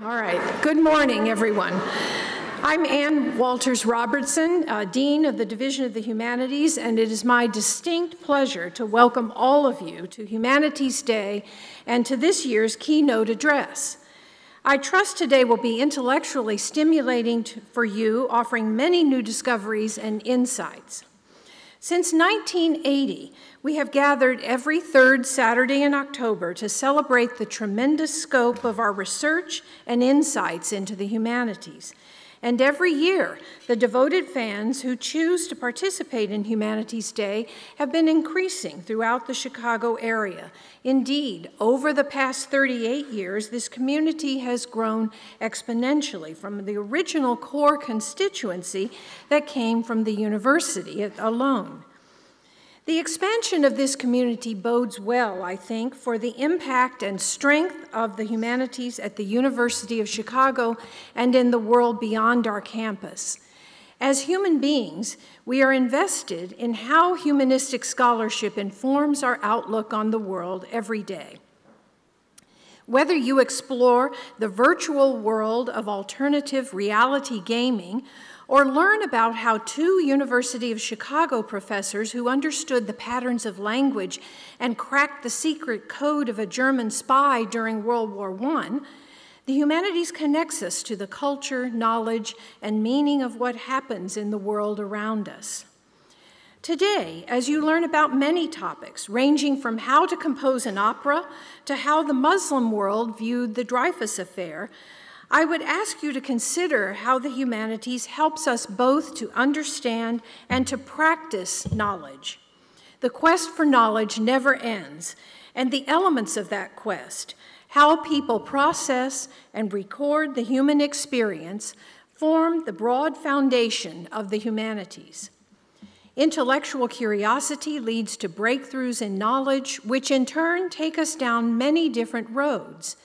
All right. Good morning, everyone. I'm Anne Walters Robertson, uh, Dean of the Division of the Humanities, and it is my distinct pleasure to welcome all of you to Humanities Day and to this year's keynote address. I trust today will be intellectually stimulating to, for you, offering many new discoveries and insights. Since 1980, we have gathered every third Saturday in October to celebrate the tremendous scope of our research and insights into the humanities. And every year, the devoted fans who choose to participate in Humanities Day have been increasing throughout the Chicago area. Indeed, over the past 38 years, this community has grown exponentially from the original core constituency that came from the university alone. The expansion of this community bodes well, I think, for the impact and strength of the humanities at the University of Chicago and in the world beyond our campus. As human beings, we are invested in how humanistic scholarship informs our outlook on the world every day. Whether you explore the virtual world of alternative reality gaming or learn about how two University of Chicago professors who understood the patterns of language and cracked the secret code of a German spy during World War I, the humanities connects us to the culture, knowledge, and meaning of what happens in the world around us. Today, as you learn about many topics, ranging from how to compose an opera to how the Muslim world viewed the Dreyfus Affair, I would ask you to consider how the humanities helps us both to understand and to practice knowledge. The quest for knowledge never ends, and the elements of that quest, how people process and record the human experience, form the broad foundation of the humanities. Intellectual curiosity leads to breakthroughs in knowledge, which in turn take us down many different roads.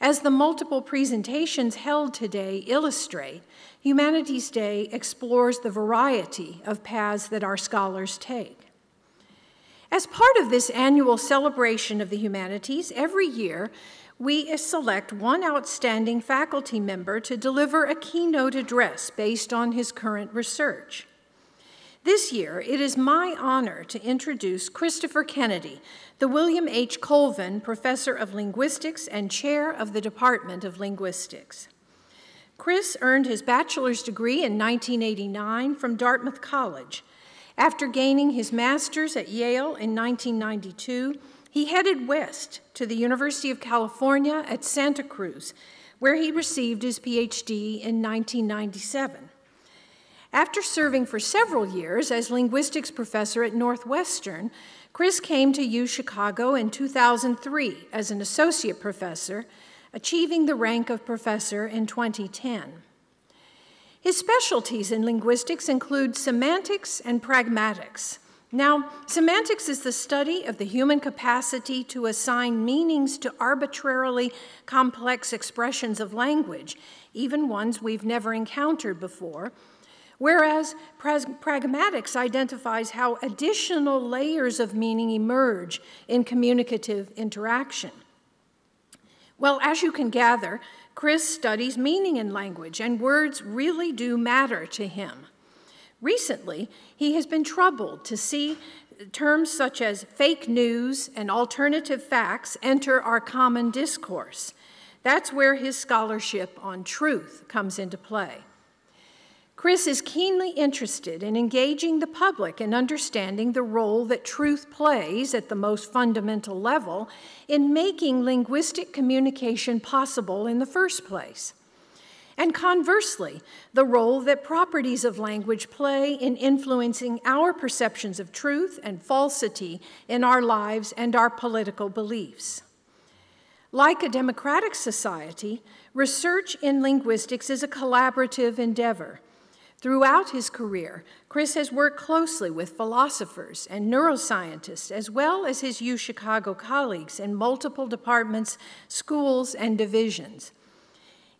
As the multiple presentations held today illustrate, Humanities Day explores the variety of paths that our scholars take. As part of this annual celebration of the humanities, every year we select one outstanding faculty member to deliver a keynote address based on his current research. This year, it is my honor to introduce Christopher Kennedy, the William H. Colvin Professor of Linguistics and Chair of the Department of Linguistics. Chris earned his bachelor's degree in 1989 from Dartmouth College. After gaining his master's at Yale in 1992, he headed west to the University of California at Santa Cruz, where he received his PhD in 1997. After serving for several years as linguistics professor at Northwestern, Chris came to U Chicago in 2003 as an associate professor, achieving the rank of professor in 2010. His specialties in linguistics include semantics and pragmatics. Now, semantics is the study of the human capacity to assign meanings to arbitrarily complex expressions of language, even ones we've never encountered before, Whereas pragmatics identifies how additional layers of meaning emerge in communicative interaction. Well, as you can gather, Chris studies meaning in language, and words really do matter to him. Recently, he has been troubled to see terms such as fake news and alternative facts enter our common discourse. That's where his scholarship on truth comes into play. Chris is keenly interested in engaging the public in understanding the role that truth plays at the most fundamental level in making linguistic communication possible in the first place. And conversely, the role that properties of language play in influencing our perceptions of truth and falsity in our lives and our political beliefs. Like a democratic society, research in linguistics is a collaborative endeavor Throughout his career, Chris has worked closely with philosophers and neuroscientists, as well as his U Chicago colleagues in multiple departments, schools, and divisions.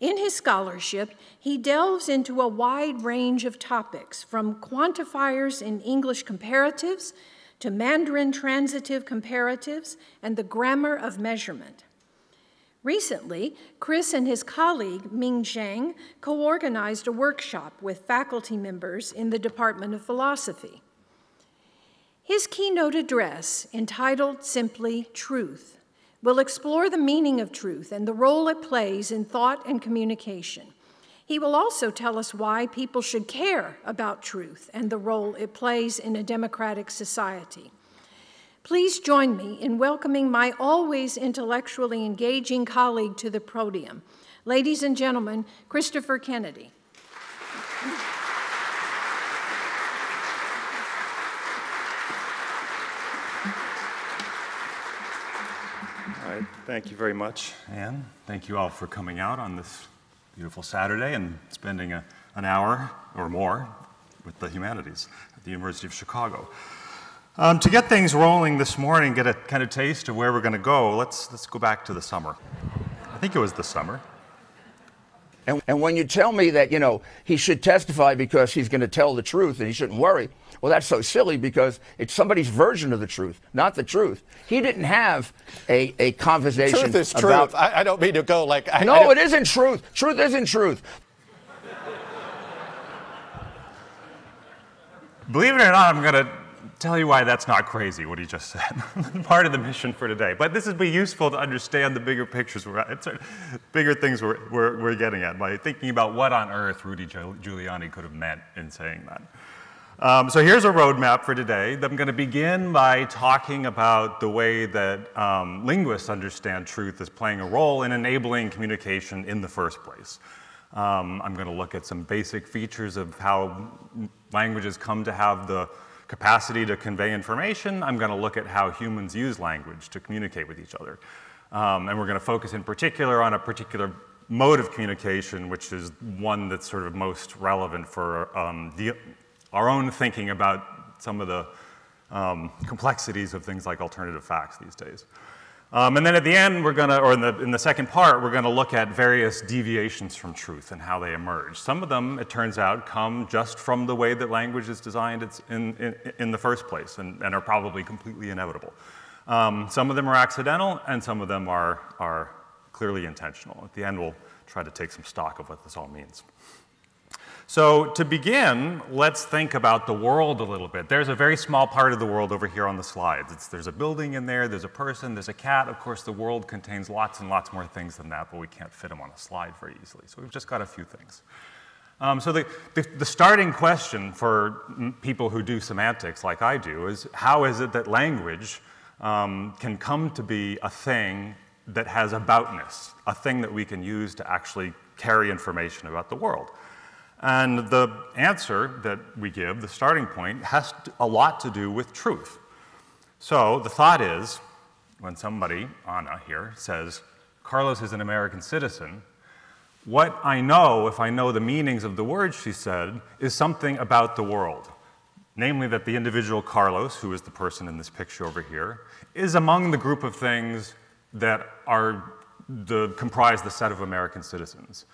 In his scholarship, he delves into a wide range of topics, from quantifiers in English comparatives to Mandarin transitive comparatives and the grammar of measurement. Recently, Chris and his colleague Ming Xiang co organized a workshop with faculty members in the Department of Philosophy. His keynote address, entitled simply Truth, will explore the meaning of truth and the role it plays in thought and communication. He will also tell us why people should care about truth and the role it plays in a democratic society. Please join me in welcoming my always intellectually engaging colleague to the podium. Ladies and gentlemen, Christopher Kennedy. All right, thank you very much, Anne. Thank you all for coming out on this beautiful Saturday and spending a, an hour or more with the humanities at the University of Chicago. Um, to get things rolling this morning, get a kind of taste of where we're going to go, let's, let's go back to the summer. I think it was the summer. And, and when you tell me that, you know, he should testify because he's going to tell the truth and he shouldn't worry, well, that's so silly because it's somebody's version of the truth, not the truth. He didn't have a, a conversation. Truth is about, truth. I, I don't mean to go like. I, no, I it isn't truth. Truth isn't truth. Believe it or not, I'm going to tell you why that's not crazy, what he just said. Part of the mission for today. But this would be useful to understand the bigger pictures, bigger things we're, we're, we're, getting at by thinking about what on earth Rudy Giuliani could have meant in saying that. Um, so here's a roadmap for today. I'm going to begin by talking about the way that um, linguists understand truth as playing a role in enabling communication in the first place. Um, I'm going to look at some basic features of how languages come to have the capacity to convey information, I'm going to look at how humans use language to communicate with each other. Um, and we're going to focus in particular on a particular mode of communication, which is one that's sort of most relevant for um, the, our own thinking about some of the um, complexities of things like alternative facts these days. Um, and then at the end, we're going to, or in the, in the second part, we're going to look at various deviations from truth and how they emerge. Some of them, it turns out, come just from the way that language is designed in, in, in the first place and, and, are probably completely inevitable. Um, some of them are accidental, and some of them are, are clearly intentional. At the end, we'll try to take some stock of what this all means. So to begin, let's think about the world a little bit. There's a very small part of the world over here on the slides. It's, there's a building in there, there's a person, there's a cat. Of course, the world contains lots and lots more things than that, but we can't fit them on a slide very easily. So we've just got a few things. Um, so the, the, the, starting question for people who do semantics like I do is how is it that language um, can come to be a thing that has aboutness, a thing that we can use to actually carry information about the world? And the answer that we give, the starting point, has a lot to do with truth. So the thought is, when somebody, Anna here, says, Carlos is an American citizen, what I know, if I know the meanings of the words she said, is something about the world. Namely, that the individual Carlos, who is the person in this picture over here, is among the group of things that are the, comprise the set of American citizens.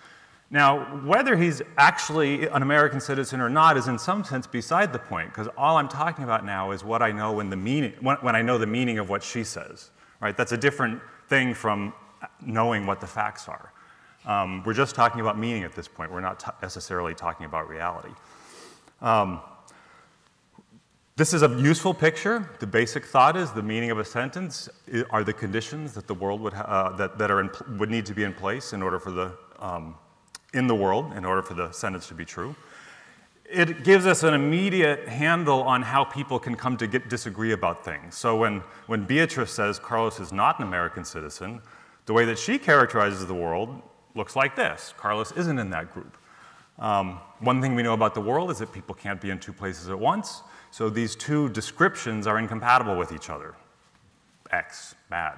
Now, whether he's actually an American citizen or not is in some sense beside the point, because all I'm talking about now is what I know when, the meaning, when, when I know the meaning of what she says. Right? That's a different thing from knowing what the facts are. Um, we're just talking about meaning at this point. We're not necessarily talking about reality. Um, this is a useful picture. The basic thought is the meaning of a sentence are the conditions that the world would, uh, that, that are in, would need to be in place in order for the um, in the world in order for the sentence to be true. It gives us an immediate handle on how people can come to get, disagree about things. So when, when Beatrice says Carlos is not an American citizen, the way that she characterizes the world looks like this. Carlos isn't in that group. Um, one thing we know about the world is that people can't be in two places at once. So these two descriptions are incompatible with each other. X, bad.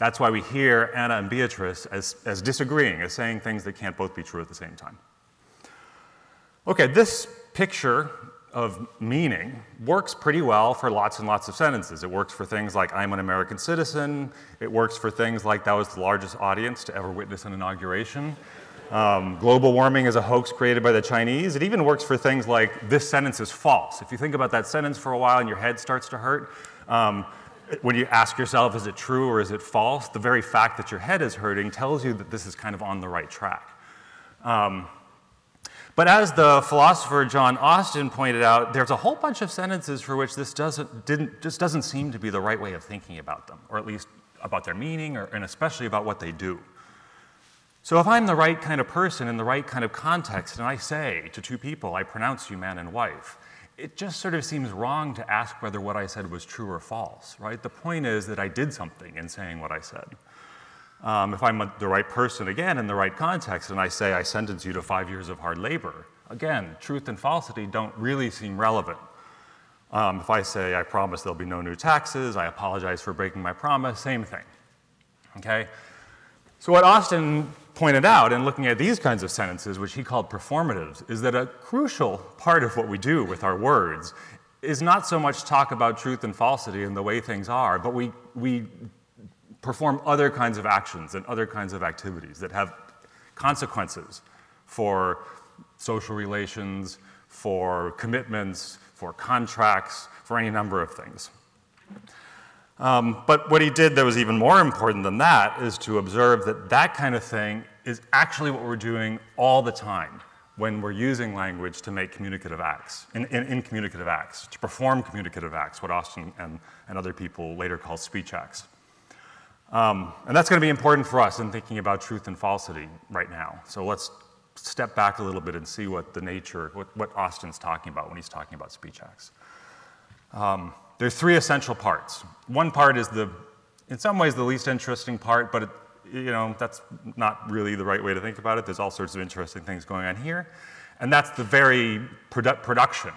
That's why we hear Anna and Beatrice as, as disagreeing, as saying things that can't both be true at the same time. Okay, this picture of meaning works pretty well for lots and lots of sentences. It works for things like, I'm an American citizen. It works for things like, that was the largest audience to ever witness an inauguration. Um, global warming is a hoax created by the Chinese. It even works for things like, this sentence is false. If you think about that sentence for a while and your head starts to hurt, um, when you ask yourself, is it true or is it false, the very fact that your head is hurting tells you that this is kind of on the right track. Um, but as the philosopher John Austin pointed out, there's a whole bunch of sentences for which this doesn't, didn't, just doesn't seem to be the right way of thinking about them, or at least about their meaning, or, and especially about what they do. So if I'm the right kind of person in the right kind of context, and I say to two people, I pronounce you man and wife, it just sort of seems wrong to ask whether what I said was true or false, right? The point is that I did something in saying what I said. Um, if I'm a, the right person, again, in the right context, and I say I sentence you to five years of hard labor, again, truth and falsity don't really seem relevant. Um, if I say I promise there'll be no new taxes, I apologize for breaking my promise, same thing. Okay? So what Austin pointed out in looking at these kinds of sentences, which he called performatives, is that a crucial part of what we do with our words is not so much talk about truth and falsity and the way things are, but we, we perform other kinds of actions and other kinds of activities that have consequences for social relations, for commitments, for contracts, for any number of things. Um, but what he did that was even more important than that is to observe that that kind of thing is actually what we're doing all the time when we're using language to make communicative acts, in, in, in communicative acts, to perform communicative acts, what Austin and, and other people later call speech acts. Um, and that's going to be important for us in thinking about truth and falsity right now. So let's step back a little bit and see what the nature, what, what Austin's talking about when he's talking about speech acts. Um, there are three essential parts. One part is the, in some ways, the least interesting part, but it, you know, that's not really the right way to think about it. There's all sorts of interesting things going on here. And that's the very produ production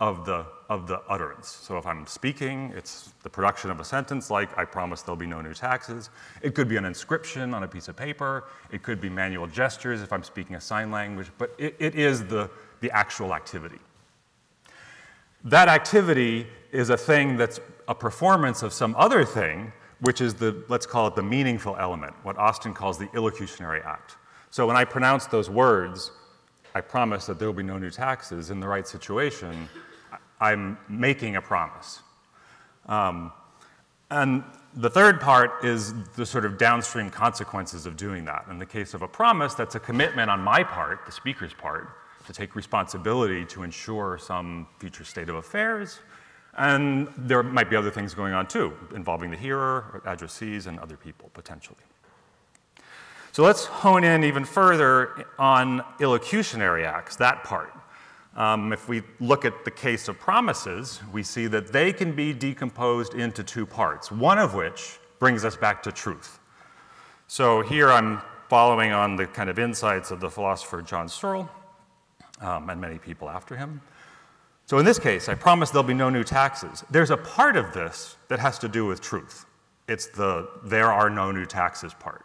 of the, of the utterance. So if I'm speaking, it's the production of a sentence like, I promise there'll be no new taxes. It could be an inscription on a piece of paper. It could be manual gestures if I'm speaking a sign language, but it, it is the, the actual activity. That activity is a thing that's a performance of some other thing, which is the, let's call it the meaningful element, what Austin calls the illocutionary act. So when I pronounce those words, I promise that there will be no new taxes in the right situation, I'm making a promise. Um, and the third part is the sort of downstream consequences of doing that. In the case of a promise, that's a commitment on my part, the speaker's part, to take responsibility to ensure some future state of affairs. And there might be other things going on too, involving the hearer, addressees, and other people potentially. So let's hone in even further on illocutionary acts, that part. Um, if we look at the case of promises, we see that they can be decomposed into two parts, one of which brings us back to truth. So here I'm following on the kind of insights of the philosopher John Searle um, and many people after him. So in this case, I promise there'll be no new taxes. There's a part of this that has to do with truth. It's the there are no new taxes part.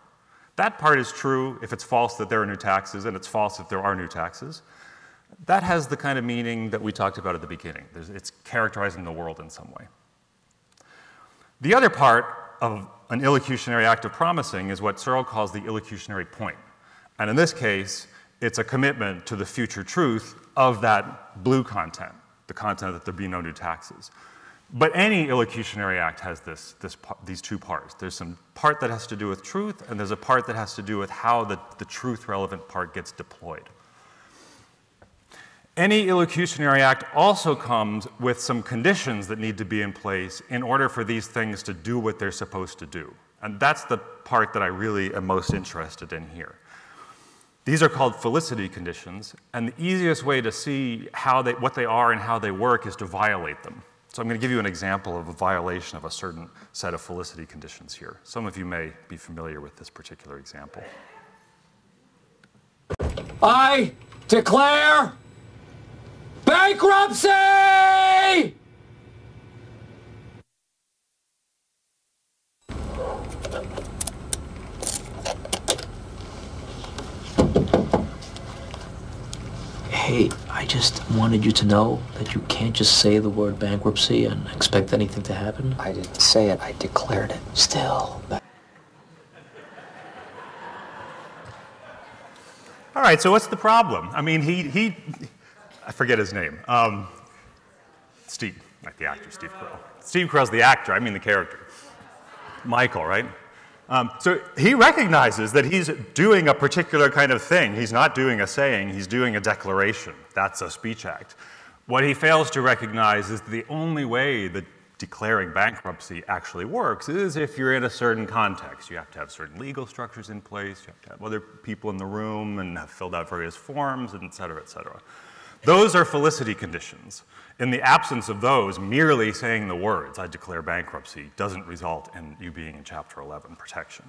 That part is true if it's false that there are new taxes, and it's false if there are new taxes that has the kind of meaning that we talked about at the beginning. There's, it's characterizing the world in some way. The other part of an illocutionary act of promising is what Searle calls the illocutionary point. And in this case, it's a commitment to the future truth of that blue content, the content that there be no new taxes. But any illocutionary act has this, this, these two parts. There's some part that has to do with truth, and there's a part that has to do with how the, the truth relevant part gets deployed. Any illocutionary act also comes with some conditions that need to be in place in order for these things to do what they're supposed to do. And that's the part that I really am most interested in here. These are called felicity conditions, and the easiest way to see how they, what they are and how they work is to violate them. So I'm going to give you an example of a violation of a certain set of felicity conditions here. Some of you may be familiar with this particular example. I declare Bankruptcy! Hey, I just wanted you to know that you can't just say the word bankruptcy and expect anything to happen. I didn't say it, I declared it. Still. All right, so what's the problem? I mean, he, he I forget his name. Um, Steve. Like the actor Steve Carell. Steve Carell's the actor, I mean the character. Michael, right? Um, so he recognizes that he's doing a particular kind of thing. He's not doing a saying, he's doing a declaration. That's a speech act. What he fails to recognize is the only way that declaring bankruptcy actually works is if you're in a certain context. You have to have certain legal structures in place, you have to have other people in the room and have filled out various forms, and et cetera, et cetera. Those are felicity conditions. In the absence of those, merely saying the words, I declare bankruptcy, doesn't result in you being in Chapter 11 protection.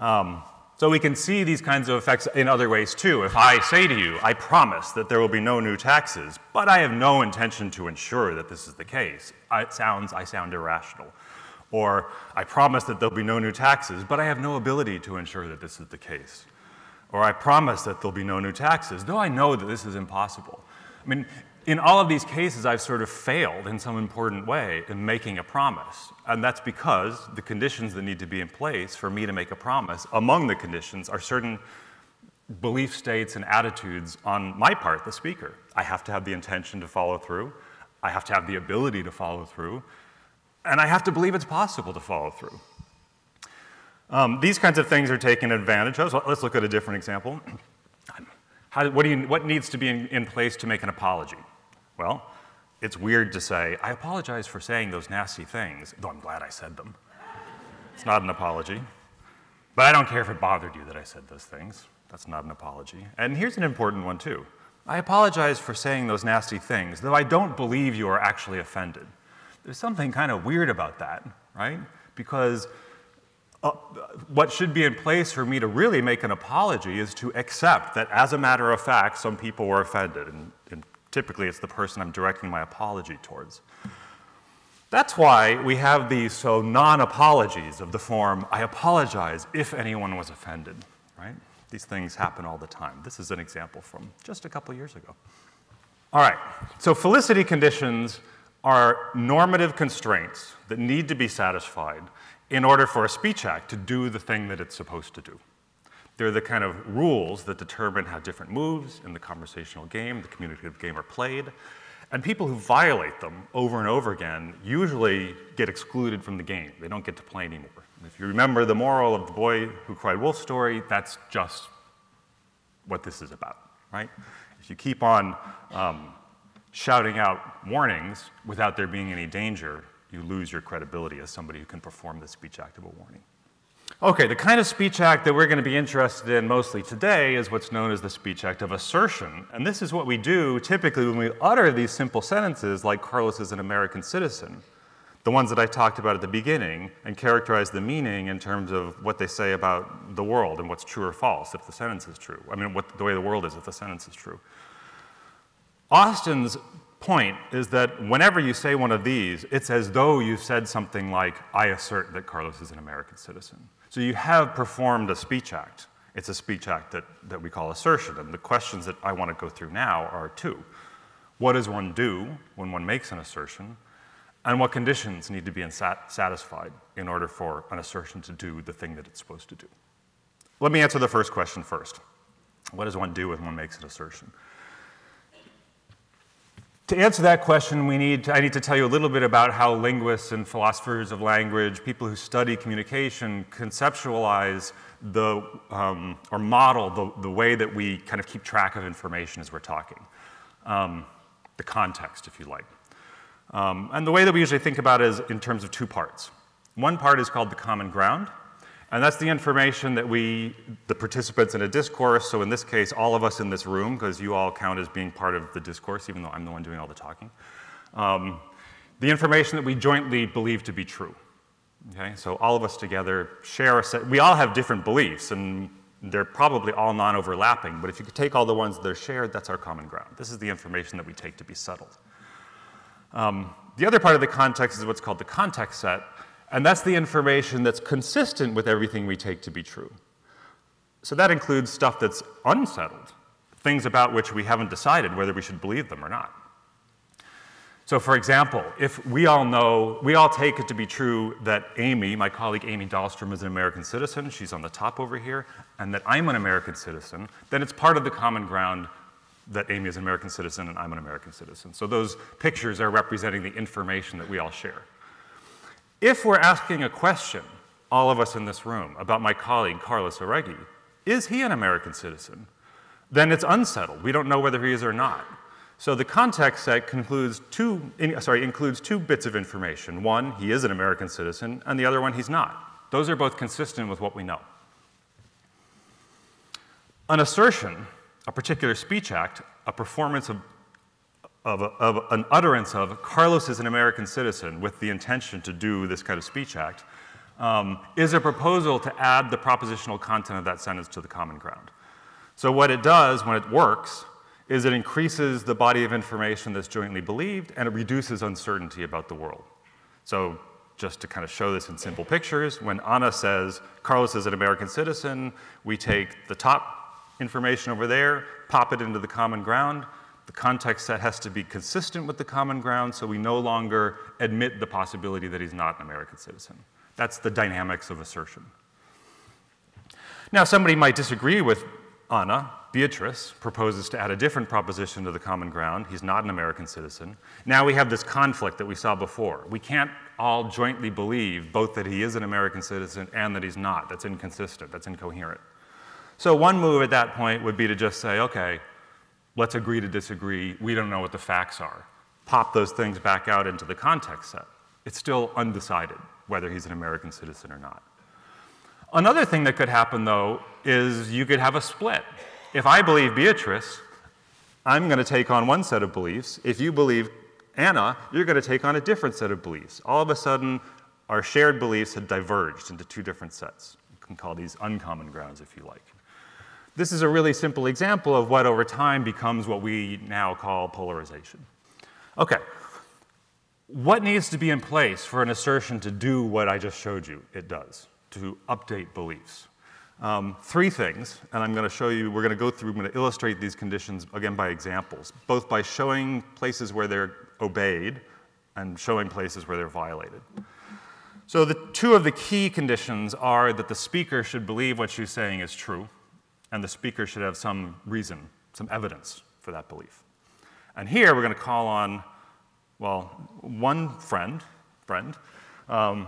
Um, so we can see these kinds of effects in other ways too. If I say to you, I promise that there will be no new taxes, but I have no intention to ensure that this is the case, it sounds, I sound irrational. Or I promise that there'll be no new taxes, but I have no ability to ensure that this is the case. Or I promise that there'll be no new taxes, though I know that this is impossible. I mean, in all of these cases, I've sort of failed in some important way in making a promise. And that's because the conditions that need to be in place for me to make a promise, among the conditions, are certain belief states and attitudes on my part, the speaker. I have to have the intention to follow through, I have to have the ability to follow through, and I have to believe it's possible to follow through. Um, these kinds of things are taken advantage of. So let's look at a different example. How, what, you, what, needs to be in, in place to make an apology? Well, it's weird to say, I apologize for saying those nasty things, though I'm glad I said them. It's not an apology. But I don't care if it bothered you that I said those things. That's not an apology. And here's an important one, too. I apologize for saying those nasty things, though I don't believe you are actually offended. There's something kind of weird about that, right? Because uh, what should be in place for me to really make an apology is to accept that, as a matter of fact, some people were offended. And, and Typically, it's the person I'm directing my apology towards. That's why we have these so non apologies of the form, I apologize if anyone was offended, right? These things happen all the time. This is an example from just a couple years ago. All right, so felicity conditions are normative constraints that need to be satisfied in order for a speech act to do the thing that it's supposed to do. They're the kind of rules that determine how different moves in the conversational game, the communicative game, are played. And people who violate them over and over again usually get excluded from the game. They don't get to play anymore. And if you remember the moral of the boy who cried wolf story, that's just what this is about, right? If you keep on um, shouting out warnings without there being any danger, you lose your credibility as somebody who can perform the speech act of a warning. Okay, the kind of speech act that we're going to be interested in mostly today is what's known as the speech act of assertion. And this is what we do typically when we utter these simple sentences like Carlos is an American citizen, the ones that I talked about at the beginning, and characterize the meaning in terms of what they say about the world and what's true or false if the sentence is true. I mean, what the way the world is if the sentence is true. Austin's point is that whenever you say one of these, it's as though you said something like, I assert that Carlos is an American citizen. So you have performed a speech act. It's a speech act that, that we call assertion. And the questions that I want to go through now are two. What does one do when one makes an assertion? And what conditions need to be satisfied in order for an assertion to do the thing that it's supposed to do? Let me answer the first question first. What does one do when one makes an assertion? To answer that question, we need to, I need to tell you a little bit about how linguists and philosophers of language, people who study communication, conceptualize the, um, or model the, the way that we kind of keep track of information as we're talking. Um, the context, if you like. Um, and the way that we usually think about it is in terms of two parts. One part is called the common ground, and that's the information that we, the participants in a discourse, so in this case, all of us in this room, because you all count as being part of the discourse, even though I'm the one doing all the talking, um, the information that we jointly believe to be true. Okay, so all of us together share a set, we all have different beliefs, and they're probably all non overlapping, but if you could take all the ones that are shared, that's our common ground. This is the information that we take to be settled. Um, the other part of the context is what's called the context set, and that's the information that's consistent with everything we take to be true. So that includes stuff that's unsettled, things about which we haven't decided whether we should believe them or not. So, for example, if we all know, we all take it to be true that Amy, my colleague Amy Dahlstrom, is an American citizen, she's on the top over here, and that I'm an American citizen, then it's part of the common ground that Amy is an American citizen and I'm an American citizen. So those pictures are representing the information that we all share. If we're asking a question, all of us in this room, about my colleague Carlos Arregi, is he an American citizen? Then it's unsettled. We don't know whether he is or not. So the context set concludes two, in, sorry, includes two bits of information. One, he is an American citizen, and the other one, he's not. Those are both consistent with what we know. An assertion, a particular speech act, a performance of, of, of, an utterance of Carlos is an American citizen with the intention to do this kind of speech act, um, is a proposal to add the propositional content of that sentence to the common ground. So what it does when it works is it increases the body of information that's jointly believed and it reduces uncertainty about the world. So just to kind of show this in simple pictures, when Anna says Carlos is an American citizen, we take the top information over there, pop it into the common ground. Context set has to be consistent with the common ground, so we no longer admit the possibility that he's not an American citizen. That's the dynamics of assertion. Now, somebody might disagree with Anna. Beatrice proposes to add a different proposition to the common ground. He's not an American citizen. Now we have this conflict that we saw before. We can't all jointly believe both that he is an American citizen and that he's not. That's inconsistent, that's incoherent. So one move at that point would be to just say, okay, let's agree to disagree. We don't know what the facts are. Pop those things back out into the context set. It's still undecided whether he's an American citizen or not. Another thing that could happen, though, is you could have a split. If I believe Beatrice, I'm going to take on one set of beliefs. If you believe Anna, you're going to take on a different set of beliefs. All of a sudden, our shared beliefs had diverged into two different sets. You can call these uncommon grounds if you like. This is a really simple example of what over time becomes what we now call polarization. Okay, what needs to be in place for an assertion to do what I just showed you it does, to update beliefs? Um, three things, and I'm going to show you, we're going to go through, I'm going to illustrate these conditions again by examples, both by showing places where they're obeyed and showing places where they're violated. So the two of the key conditions are that the speaker should believe what she's saying is true, and the speaker should have some reason, some evidence for that belief. And here we're going to call on, well, one friend, friend, um,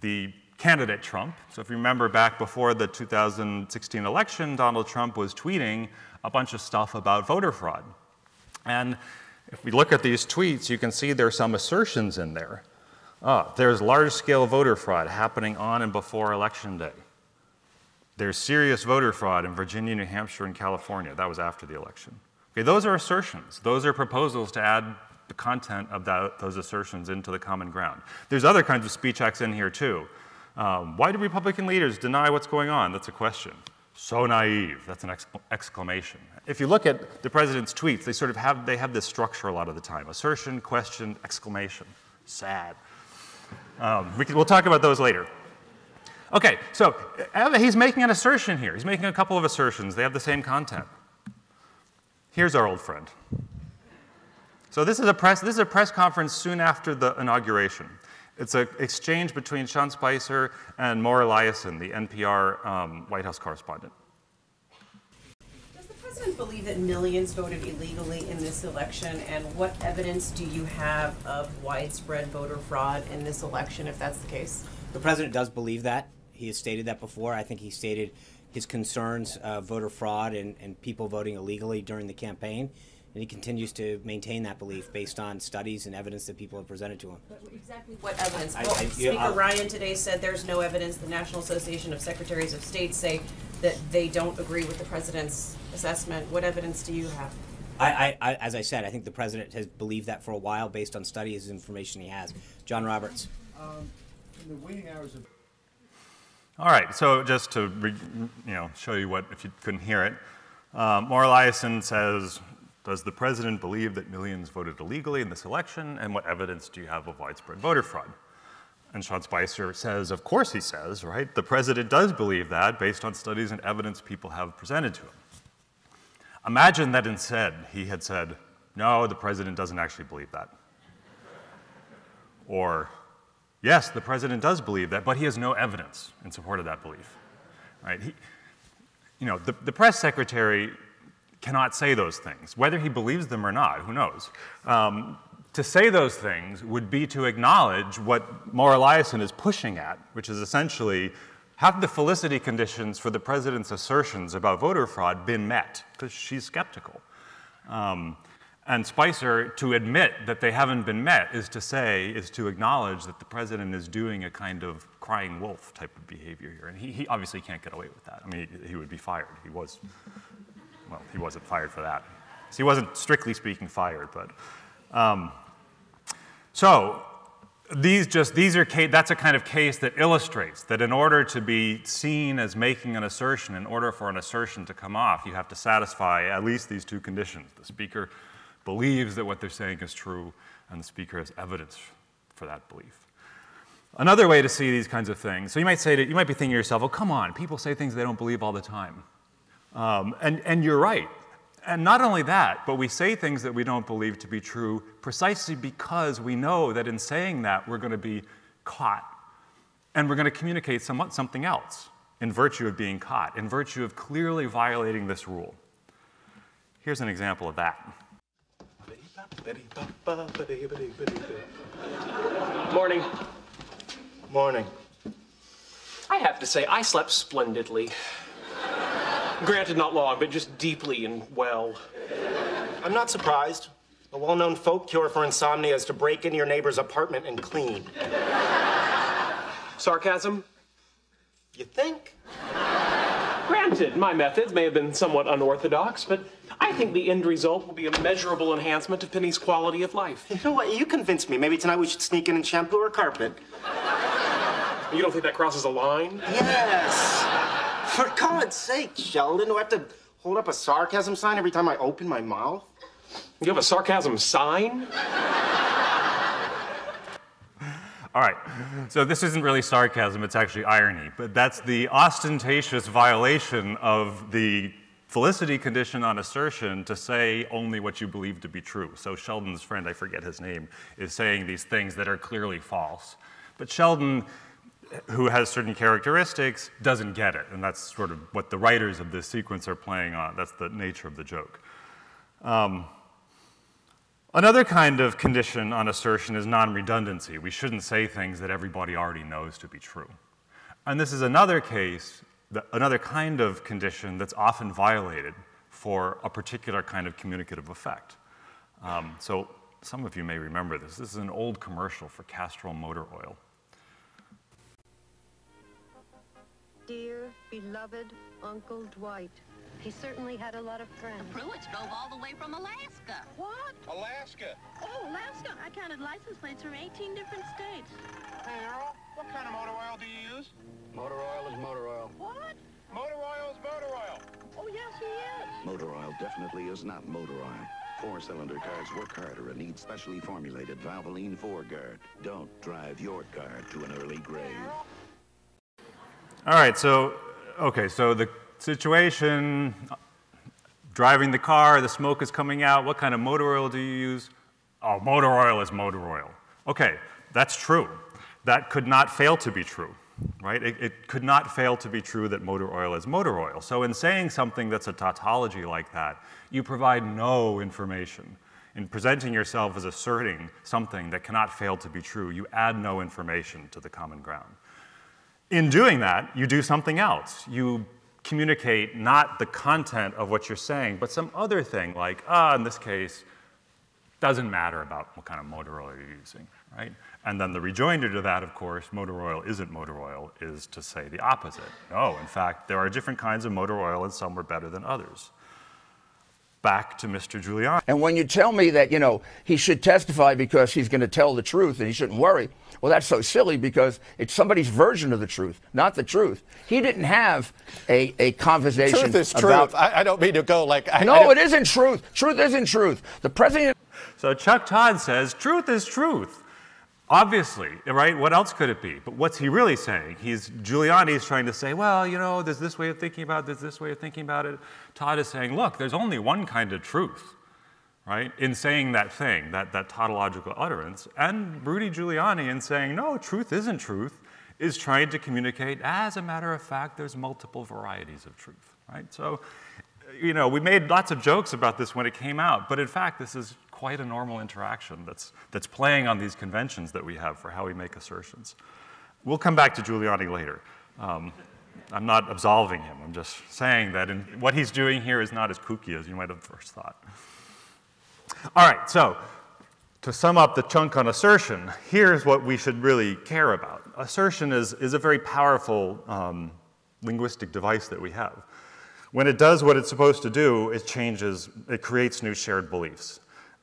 the candidate Trump. So if you remember back before the 2016 election, Donald Trump was tweeting a bunch of stuff about voter fraud. And if we look at these tweets, you can see there's some assertions in there. Oh, there's large-scale voter fraud happening on and before election day. There's serious voter fraud in Virginia, New Hampshire, and California. That was after the election. Okay, those are assertions. Those are proposals to add the content of that, those assertions into the common ground. There's other kinds of speech acts in here too. Um, why do Republican leaders deny what's going on? That's a question. So naive. That's an exclamation. If you look at the president's tweets, they sort of have they have this structure a lot of the time: assertion, question, exclamation. Sad. Um, we can, we'll talk about those later. Okay, so uh, he's making an assertion here. He's making a couple of assertions. They have the same content. Here's our old friend. So this is a press, this is a press conference soon after the inauguration. It's an exchange between Sean Spicer and Mara Liasson, the NPR um, White House correspondent. Does the president believe that millions voted illegally in this election? And what evidence do you have of widespread voter fraud in this election, if that's the case? The president does believe that. He has stated that before. I think he stated his concerns of voter fraud and, and people voting illegally during the campaign. And he continues to maintain that belief based on studies and evidence that people have presented to him. But exactly what evidence? I- Well, I- Speaker I'll- Ryan today said there's no evidence. The National Association of Secretaries of State say that they don't agree with the president's assessment. What evidence do you have? I, I, I, as I said, I think the president has believed that for a while based on studies and information he has. John Roberts. Um, in the waning hours of All right, so just to re, you know show you what if you couldn't hear it, um, Liasson says does the president believe that millions voted illegally in this election, and what evidence do you have of widespread voter fraud? And Sean Spicer says, of course he says, right? The president does believe that based on studies and evidence people have presented to him. Imagine that instead he had said, no, the president doesn't actually believe that. Or, yes, the president does believe that, but he has no evidence in support of that belief. Right? He, you know, the, the press secretary cannot say those things. Whether he believes them or not, who knows? Um, to say those things would be to acknowledge what Mara Liasson is pushing at, which is essentially have the felicity conditions for the president's assertions about voter fraud been met? Because she's skeptical. Um, and Spicer, to admit that they haven't been met is to say, is to acknowledge that the president is doing a kind of crying wolf type of behavior here. And he, he obviously can't get away with that. I mean, he, he would be fired. He was, well, he wasn't fired for that. So he wasn't strictly speaking fired, but. Um, so these just, these are, that's a kind of case that illustrates that in order to be seen as making an assertion, in order for an assertion to come off, you have to satisfy at least these two conditions. The speaker believes that what they're saying is true, and the speaker has evidence for that belief. Another way to see these kinds of things, so you might say to, you might be thinking to yourself, oh, come on, people say things they don't believe all the time. Um, and, and you're right. And not only that, but we say things that we don't believe to be true precisely because we know that in saying that we're going to be caught and we're going to communicate somewhat something else in virtue of being caught, in virtue of clearly violating this rule. Here's an example of that. Morning. Morning. I have to say, I slept splendidly. Granted, not long, but just deeply and well. I'm not surprised. A well known folk cure for insomnia is to break into your neighbor's apartment and clean. Sarcasm? You think? Granted, my methods may have been somewhat unorthodox, but I think the end result will be a measurable enhancement of Penny's quality of life. You know what? You convinced me. Maybe tonight we should sneak in and shampoo her carpet. You don't think that crosses a line? Yes. For God's sake, Sheldon, do I have to hold up a sarcasm sign every time I open my mouth? You have a sarcasm sign? All right, so this isn't really sarcasm, it's actually irony, but that's the ostentatious violation of the felicity condition on assertion to say only what you believe to be true. So Sheldon's friend, I forget his name, is saying these things that are clearly false. But Sheldon, who has certain characteristics, doesn't get it, and that's sort of what the writers of this sequence are playing on. That's the nature of the joke. Um, Another kind of condition on assertion is non-redundancy. We shouldn't say things that everybody already knows to be true. And this is another case, another kind of condition that's often violated for a particular kind of communicative effect. Um, so some of you may remember this. This is an old commercial for Castrol Motor Oil. Dear, beloved Uncle Dwight. He certainly had a lot of friends. The Pruitts drove all the way from Alaska. What? Alaska. Oh, Alaska. I counted license plates from 18 different states. Hey, Earl, what kind of motor oil do you use? Motor oil is motor oil. What? Motor oil is motor oil. Oh, yes, he is. Motor oil definitely is not motor oil. Four-cylinder cars work harder and need specially formulated Valvoline 4-Guard. Don't drive your car to an early grave. All right, so, okay, so the situation, driving the car, the smoke is coming out, what kind of motor oil do you use? Oh, motor oil is motor oil. Okay, that's true. That could not fail to be true, right? It, it, could not fail to be true that motor oil is motor oil. So in saying something that's a tautology like that, you provide no information. In presenting yourself as asserting something that cannot fail to be true, you add no information to the common ground. In doing that, you do something else. You communicate not the content of what you're saying, but some other thing, like, ah, in this case, doesn't matter about what kind of motor oil you're using, right? And then the rejoinder to that, of course, motor oil isn't motor oil, is to say the opposite. No, in fact, there are different kinds of motor oil and some are better than others back to Mr. Giuliani. And when you tell me that, you know, he should testify because he's going to tell the truth and he shouldn't worry, well, that's so silly because it's somebody's version of the truth, not the truth. He didn't have a, a conversation. Truth is about, truth. I, I, don't mean to go like. I, no, it isn't truth. Truth isn't truth. The president. So Chuck Todd says truth is truth. Obviously, right? What else could it be? But what's he really saying? He's Giuliani's trying to say, well, you know, there's this way of thinking about it, there's this way of thinking about it. Todd is saying, look, there's only one kind of truth, right? In saying that thing, that, that tautological utterance. And Rudy Giuliani in saying, no, truth isn't truth, is trying to communicate, as a matter of fact, there's multiple varieties of truth, right? So you know, we made lots of jokes about this when it came out, but in fact, this is quite a normal interaction that's, that's playing on these conventions that we have for how we make assertions. We'll come back to Giuliani later. Um, I'm not absolving him. I'm just saying that in, what he's doing here is not as kooky as you might have first thought. All right, so to sum up the chunk on assertion, here's what we should really care about. Assertion is, is a very powerful um, linguistic device that we have. When it does what it's supposed to do, it changes, it creates new shared beliefs.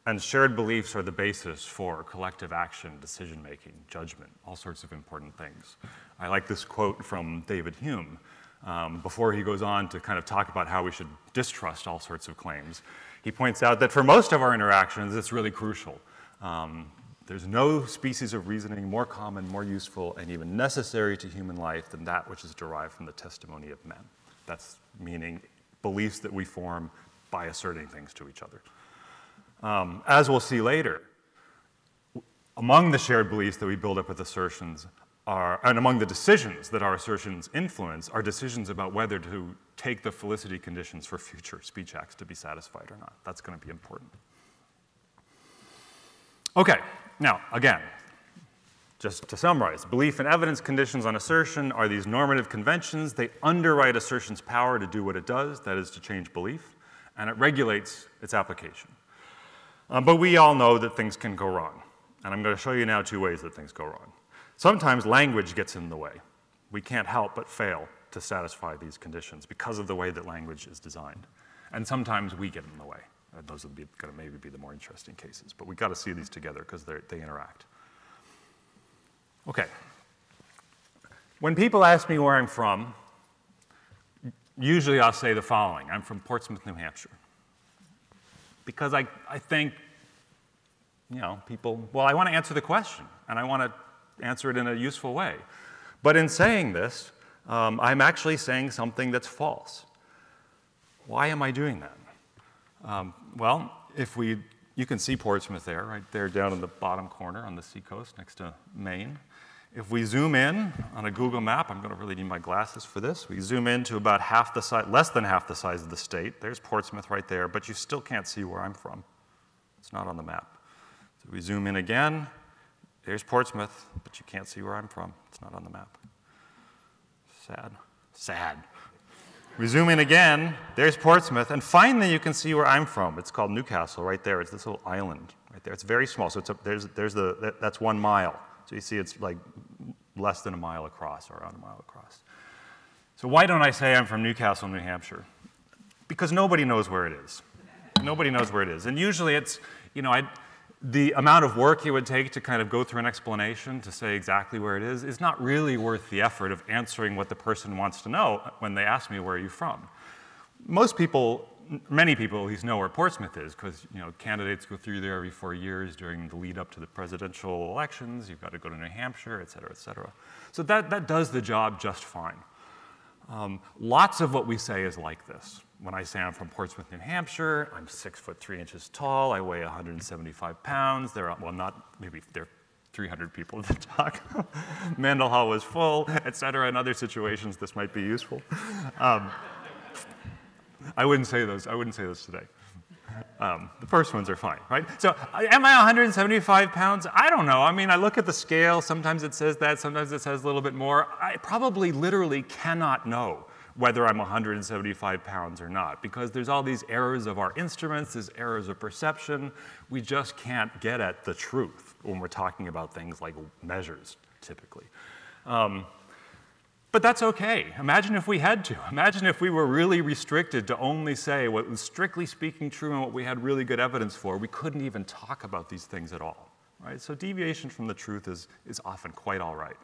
And shared beliefs are the basis for collective action, decision making, judgment, all sorts of important things. I like this quote from David Hume um, before he goes on to kind of talk about how we should distrust all sorts of claims. He points out that for most of our interactions, it's really crucial. Um, there's no species of reasoning more common, more useful, and even necessary to human life than that which is derived from the testimony of men. That's meaning beliefs that we form by asserting things to each other. Um, as we'll see later, among the shared beliefs that we build up with assertions are, and among the decisions that our assertions influence, are decisions about whether to take the felicity conditions for future speech acts to be satisfied or not. That's going to be important. Okay, now, again, just to summarize, belief and evidence conditions on assertion are these normative conventions. They underwrite assertion's power to do what it does, that is to change belief, and it regulates its application. Um, but we all know that things can go wrong. And I'm going to show you now two ways that things go wrong. Sometimes language gets in the way. We can't help but fail to satisfy these conditions because of the way that language is designed. And sometimes we get in the way. And those are going to maybe be the more interesting cases. But we've got to see these together because they interact. Okay. When people ask me where I'm from, usually I'll say the following I'm from Portsmouth, New Hampshire because I, I think, you know, people, well, I want to answer the question and I want to answer it in a useful way. But in saying this, um, I'm actually saying something that's false. Why am I doing that? Um, well, if we, you can see Portsmouth there, right there down in the bottom corner on the seacoast next to Maine. If we zoom in on a Google map, I'm going to really need my glasses for this. We zoom in to about half the size, less than half the size of the state. There's Portsmouth right there, but you still can't see where I'm from. It's not on the map. So we zoom in again. There's Portsmouth, but you can't see where I'm from. It's not on the map. Sad. Sad. We zoom in again. There's Portsmouth, and finally you can see where I'm from. It's called New Castle right there. It's this little island right there. It's very small. So it's a, there's, there's the, that's one mile. So you see it's like less than a mile across or around a mile across. So why don't I say I'm from New Castle, New Hampshire? Because nobody knows where it is. Nobody knows where it is. And usually it's, you know, I, the amount of work it would take to kind of go through an explanation to say exactly where it is is not really worth the effort of answering what the person wants to know when they ask me where are you from. Most people many people at least know where Portsmouth is because you know candidates go through there every four years during the lead up to the presidential elections. You've got to go to New Hampshire, et cetera, et cetera. So that, that does the job just fine. Um, lots of what we say is like this. When I say I'm from Portsmouth, New Hampshire, I'm six foot three inches tall, I weigh 175 pounds. There are, well, not, maybe there are 300 people that talk. Mandel Hall was full, et cetera. In other situations, this might be useful. Um, I wouldn't say those. I wouldn't say those today. Um, the first ones are fine, right? So, am I 175 pounds? I don't know. I mean, I look at the scale. Sometimes it says that. Sometimes it says a little bit more. I probably literally cannot know whether I'm 175 pounds or not because there's all these errors of our instruments, there's errors of perception. We just can't get at the truth when we're talking about things like measures, typically. Um, but that's okay. Imagine if we had to. Imagine if we were really restricted to only say what was strictly speaking true and what we had really good evidence for. We couldn't even talk about these things at all. Right? So deviation from the truth is, is often quite all right.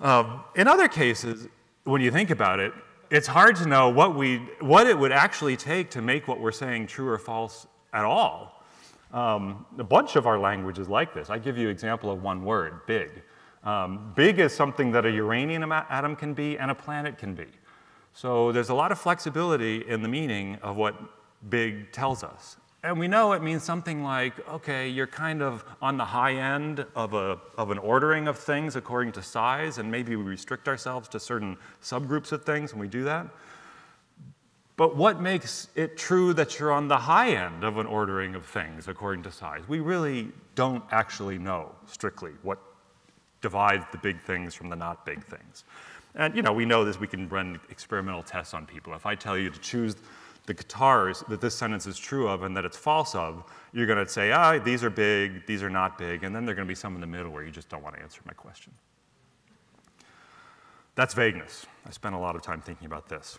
Um, in other cases, when you think about it, it's hard to know what, we, what it would actually take to make what we're saying true or false at all. Um, a bunch of our language is like this. I give you an example of one word, big. Um, big is something that a uranium atom can be and a planet can be. So there's a lot of flexibility in the meaning of what big tells us. And we know it means something like, okay, you're kind of on the high end of, a, of an ordering of things according to size, and maybe we restrict ourselves to certain subgroups of things when we do that. But what makes it true that you're on the high end of an ordering of things according to size? We really don't actually know strictly what divides the big things from the not big things. And you know, we know this, we can run experimental tests on people. If I tell you to choose the guitars that this sentence is true of and that it's false of, you're going to say, ah, these are big, these are not big, and then there're going to be some in the middle where you just don't want to answer my question. That's vagueness. I spent a lot of time thinking about this.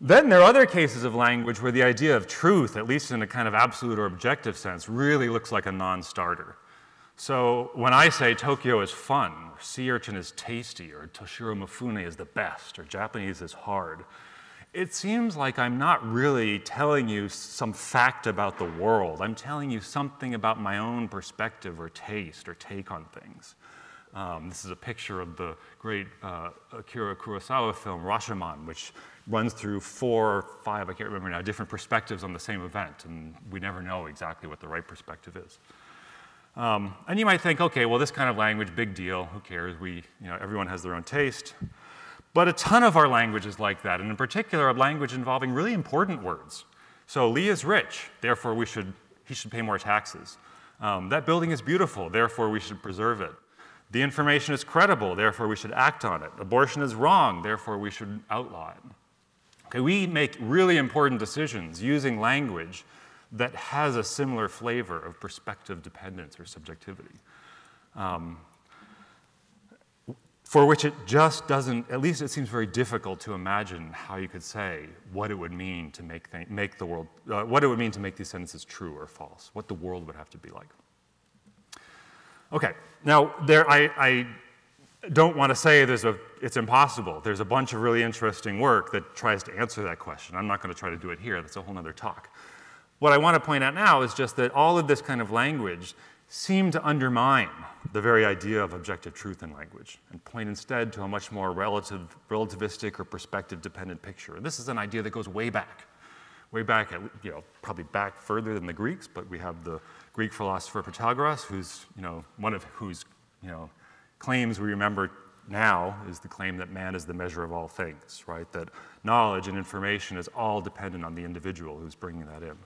Then there are other cases of language where the idea of truth, at least in a kind of absolute or objective sense, really looks like a non starter. So when I say Tokyo is fun, sea urchin is tasty, or Toshiro Mifune is the best, or Japanese is hard, it seems like I'm not really telling you some fact about the world. I'm telling you something about my own perspective or taste or take on things. Um, this is a picture of the great uh, Akira Kurosawa film Rashomon, which runs through four or five, I can't remember now, different perspectives on the same event, and we never know exactly what the right perspective is. Um, and you might think, okay, well, this kind of language, big deal, who cares? We, you know, everyone has their own taste. But a ton of our language is like that, and in particular, a language involving really important words. So Lee is rich, therefore we should, he should pay more taxes. Um, that building is beautiful, therefore we should preserve it. The information is credible, therefore we should act on it. Abortion is wrong, therefore we should outlaw it. Okay, we make really important decisions using language that has a similar flavor of perspective dependence or subjectivity. Um, for which it just doesn't, at least it seems very difficult to imagine how you could say what it would mean to make, th- make the world, uh, what it would mean to make these sentences true or false, what the world would have to be like. Okay, now there, I, I don't want to say there's a, it's impossible. There's a bunch of really interesting work that tries to answer that question. I'm not going to try to do it here, that's a whole other talk. What I want to point out now is just that all of this kind of language seemed to undermine the very idea of objective truth in language and point instead to a much more relative, relativistic or perspective dependent picture. And this is an idea that goes way back, way back, at, you know, probably back further than the Greeks, but we have the Greek philosopher Protagoras, who's, you know, one of whose, you know, claims we remember now is the claim that man is the measure of all things, right? That knowledge and information is all dependent on the individual who's bringing that in.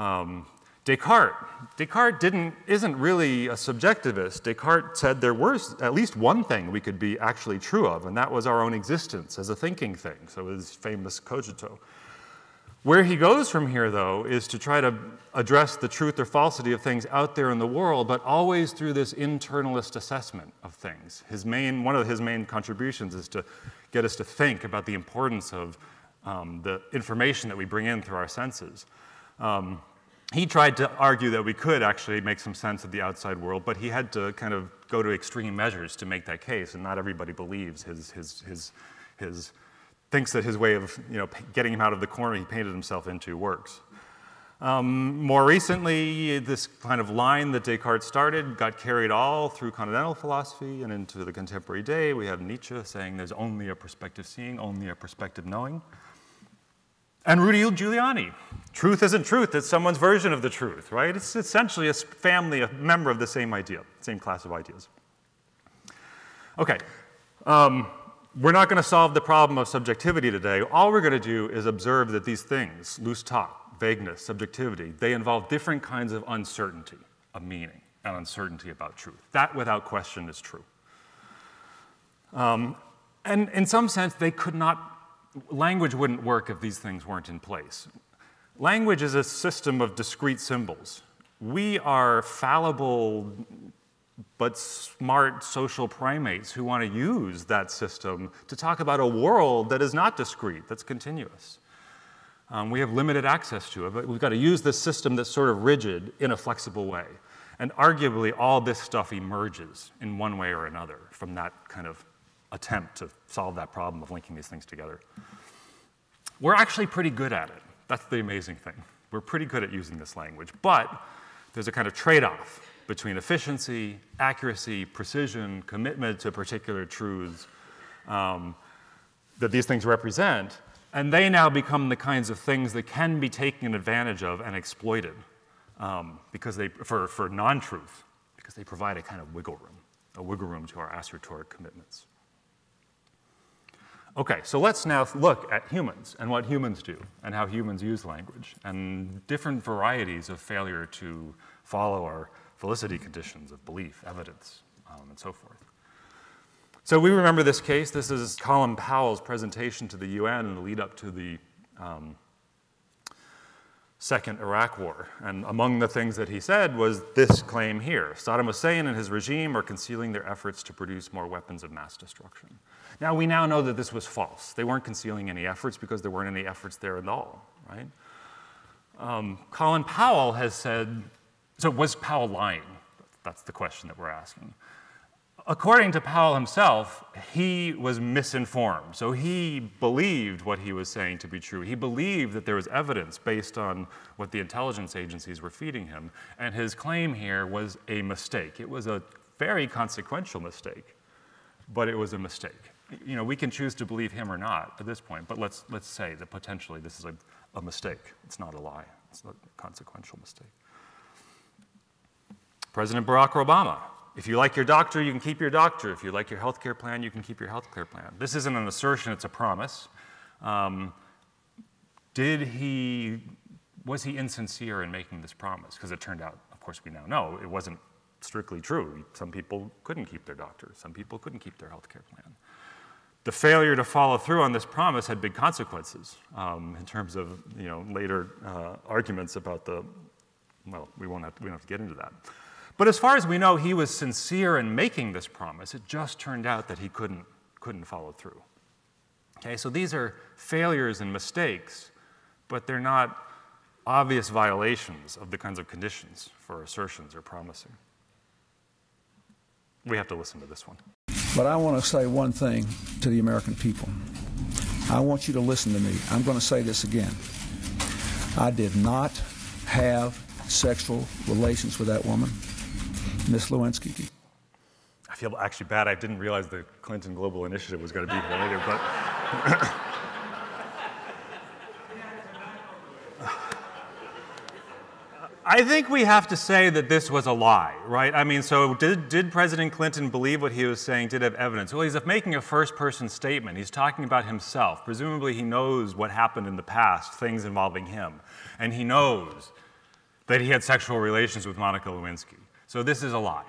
Um, Descartes. Descartes didn't, isn't really a subjectivist. Descartes said there was at least one thing we could be actually true of, and that was our own existence as a thinking thing. So his famous cogito. Where he goes from here, though, is to try to address the truth or falsity of things out there in the world, but always through this internalist assessment of things. His main, one of his main contributions is to get us to think about the importance of um, the information that we bring in through our senses. Um, he tried to argue that we could actually make some sense of the outside world, but he had to kind of go to extreme measures to make that case, and not everybody believes his, his, his, his thinks that his way of you know, getting him out of the corner he painted himself into works. Um, more recently, this kind of line that Descartes started got carried all through continental philosophy and into the contemporary day. We have Nietzsche saying there's only a perspective seeing, only a perspective knowing. And Rudy Giuliani. Truth isn't truth, it's someone's version of the truth, right? It's essentially a family, a member of the same idea, same class of ideas. Okay, um, we're not going to solve the problem of subjectivity today. All we're going to do is observe that these things, loose talk, vagueness, subjectivity, they involve different kinds of uncertainty of meaning and uncertainty about truth. That, without question, is true. Um, and in some sense, they could not language wouldn't work if these things weren't in place. Language is a system of discrete symbols. We are fallible but smart social primates who want to use that system to talk about a world that is not discrete, that's continuous. Um, we have limited access to it, but we've got to use this system that's sort of rigid in a flexible way. And arguably, all this stuff emerges in one way or another from that kind of attempt to solve that problem of linking these things together. We're actually pretty good at it. That's the amazing thing. We're pretty good at using this language, but there's a kind of trade off between efficiency, accuracy, precision, commitment to particular truths um, that these things represent, and they now become the kinds of things that can be taken advantage of and exploited um, because they, for, for non truth, because they provide a kind of wiggle room, a wiggle room to our assertoric commitments. Okay, so let's now look at humans and what humans do and how humans use language and different varieties of failure to follow our felicity conditions of belief, evidence, um, and so forth. So we remember this case. This is Colin Powell's presentation to the UN in the lead up to the um, second Iraq war. And among the things that he said was this claim here Saddam Hussein and his regime are concealing their efforts to produce more weapons of mass destruction. Now, we now know that this was false. They weren't concealing any efforts because there weren't any efforts there at all, right? Um, Colin Powell has said, so was Powell lying? That's the question that we're asking. According to Powell himself, he was misinformed. So he believed what he was saying to be true. He believed that there was evidence based on what the intelligence agencies were feeding him. And his claim here was a mistake. It was a very consequential mistake, but it was a mistake. You know, we can choose to believe him or not at this point, but let's, let's say that potentially this is a, a mistake. It's not a lie, it's a consequential mistake. President Barack Obama if you like your doctor, you can keep your doctor. If you like your health care plan, you can keep your health care plan. This isn't an assertion, it's a promise. Um, did he, was he insincere in making this promise? Because it turned out, of course, we now know it wasn't strictly true. Some people couldn't keep their doctor, some people couldn't keep their health care plan. The failure to follow through on this promise had big consequences um, in terms of you know, later uh, arguments about the, well, we won't have, we don't have to get into that. But as far as we know, he was sincere in making this promise. It just turned out that he couldn't, couldn't follow through. Okay, so these are failures and mistakes, but they're not obvious violations of the kinds of conditions for assertions or promising. We have to listen to this one. But I want to say one thing to the American people. I want you to listen to me. I'm going to say this again. I did not have sexual relations with that woman. Ms. Lewinsky. I feel actually bad. I didn't realize the Clinton Global Initiative was going to be here later, but. I think we have to say that this was a lie, right? I mean, so did, did President Clinton believe what he was saying, did have evidence? Well, he's making a first person statement. He's talking about himself. Presumably, he knows what happened in the past, things involving him. And he knows that he had sexual relations with Monica Lewinsky. So this is a lie.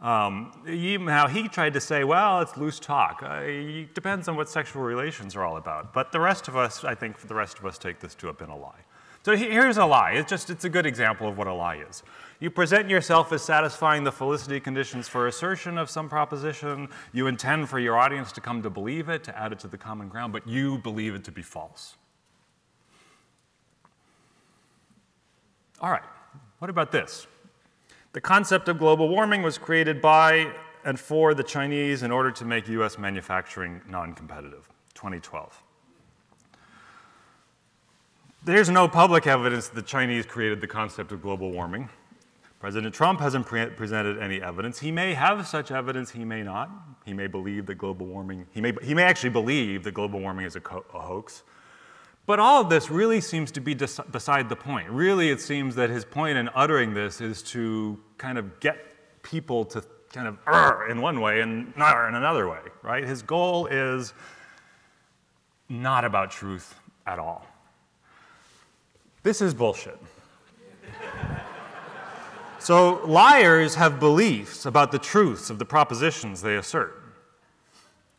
Um, he, now, he tried to say, well, it's loose talk. Uh, it depends on what sexual relations are all about. But the rest of us, I think the rest of us take this to have been a lie. So here's a lie. It's just, it's a good example of what a lie is. You present yourself as satisfying the felicity conditions for assertion of some proposition. You intend for your audience to come to believe it, to add it to the common ground, but you believe it to be false. All right, what about this? The concept of global warming was created by and for the Chinese in order to make US manufacturing non competitive, 2012. There's no public evidence that the Chinese created the concept of global warming. President Trump hasn't pre presented any evidence. He may have such evidence, he may not. He may believe that global warming, he may, he may actually believe that global warming is a, a hoax. But all of this really seems to be beside the point. Really, it seems that his point in uttering this is to kind of get people to kind of err in one way and not in another way, right? His goal is not about truth at all. This is bullshit. so, liars have beliefs about the truths of the propositions they assert.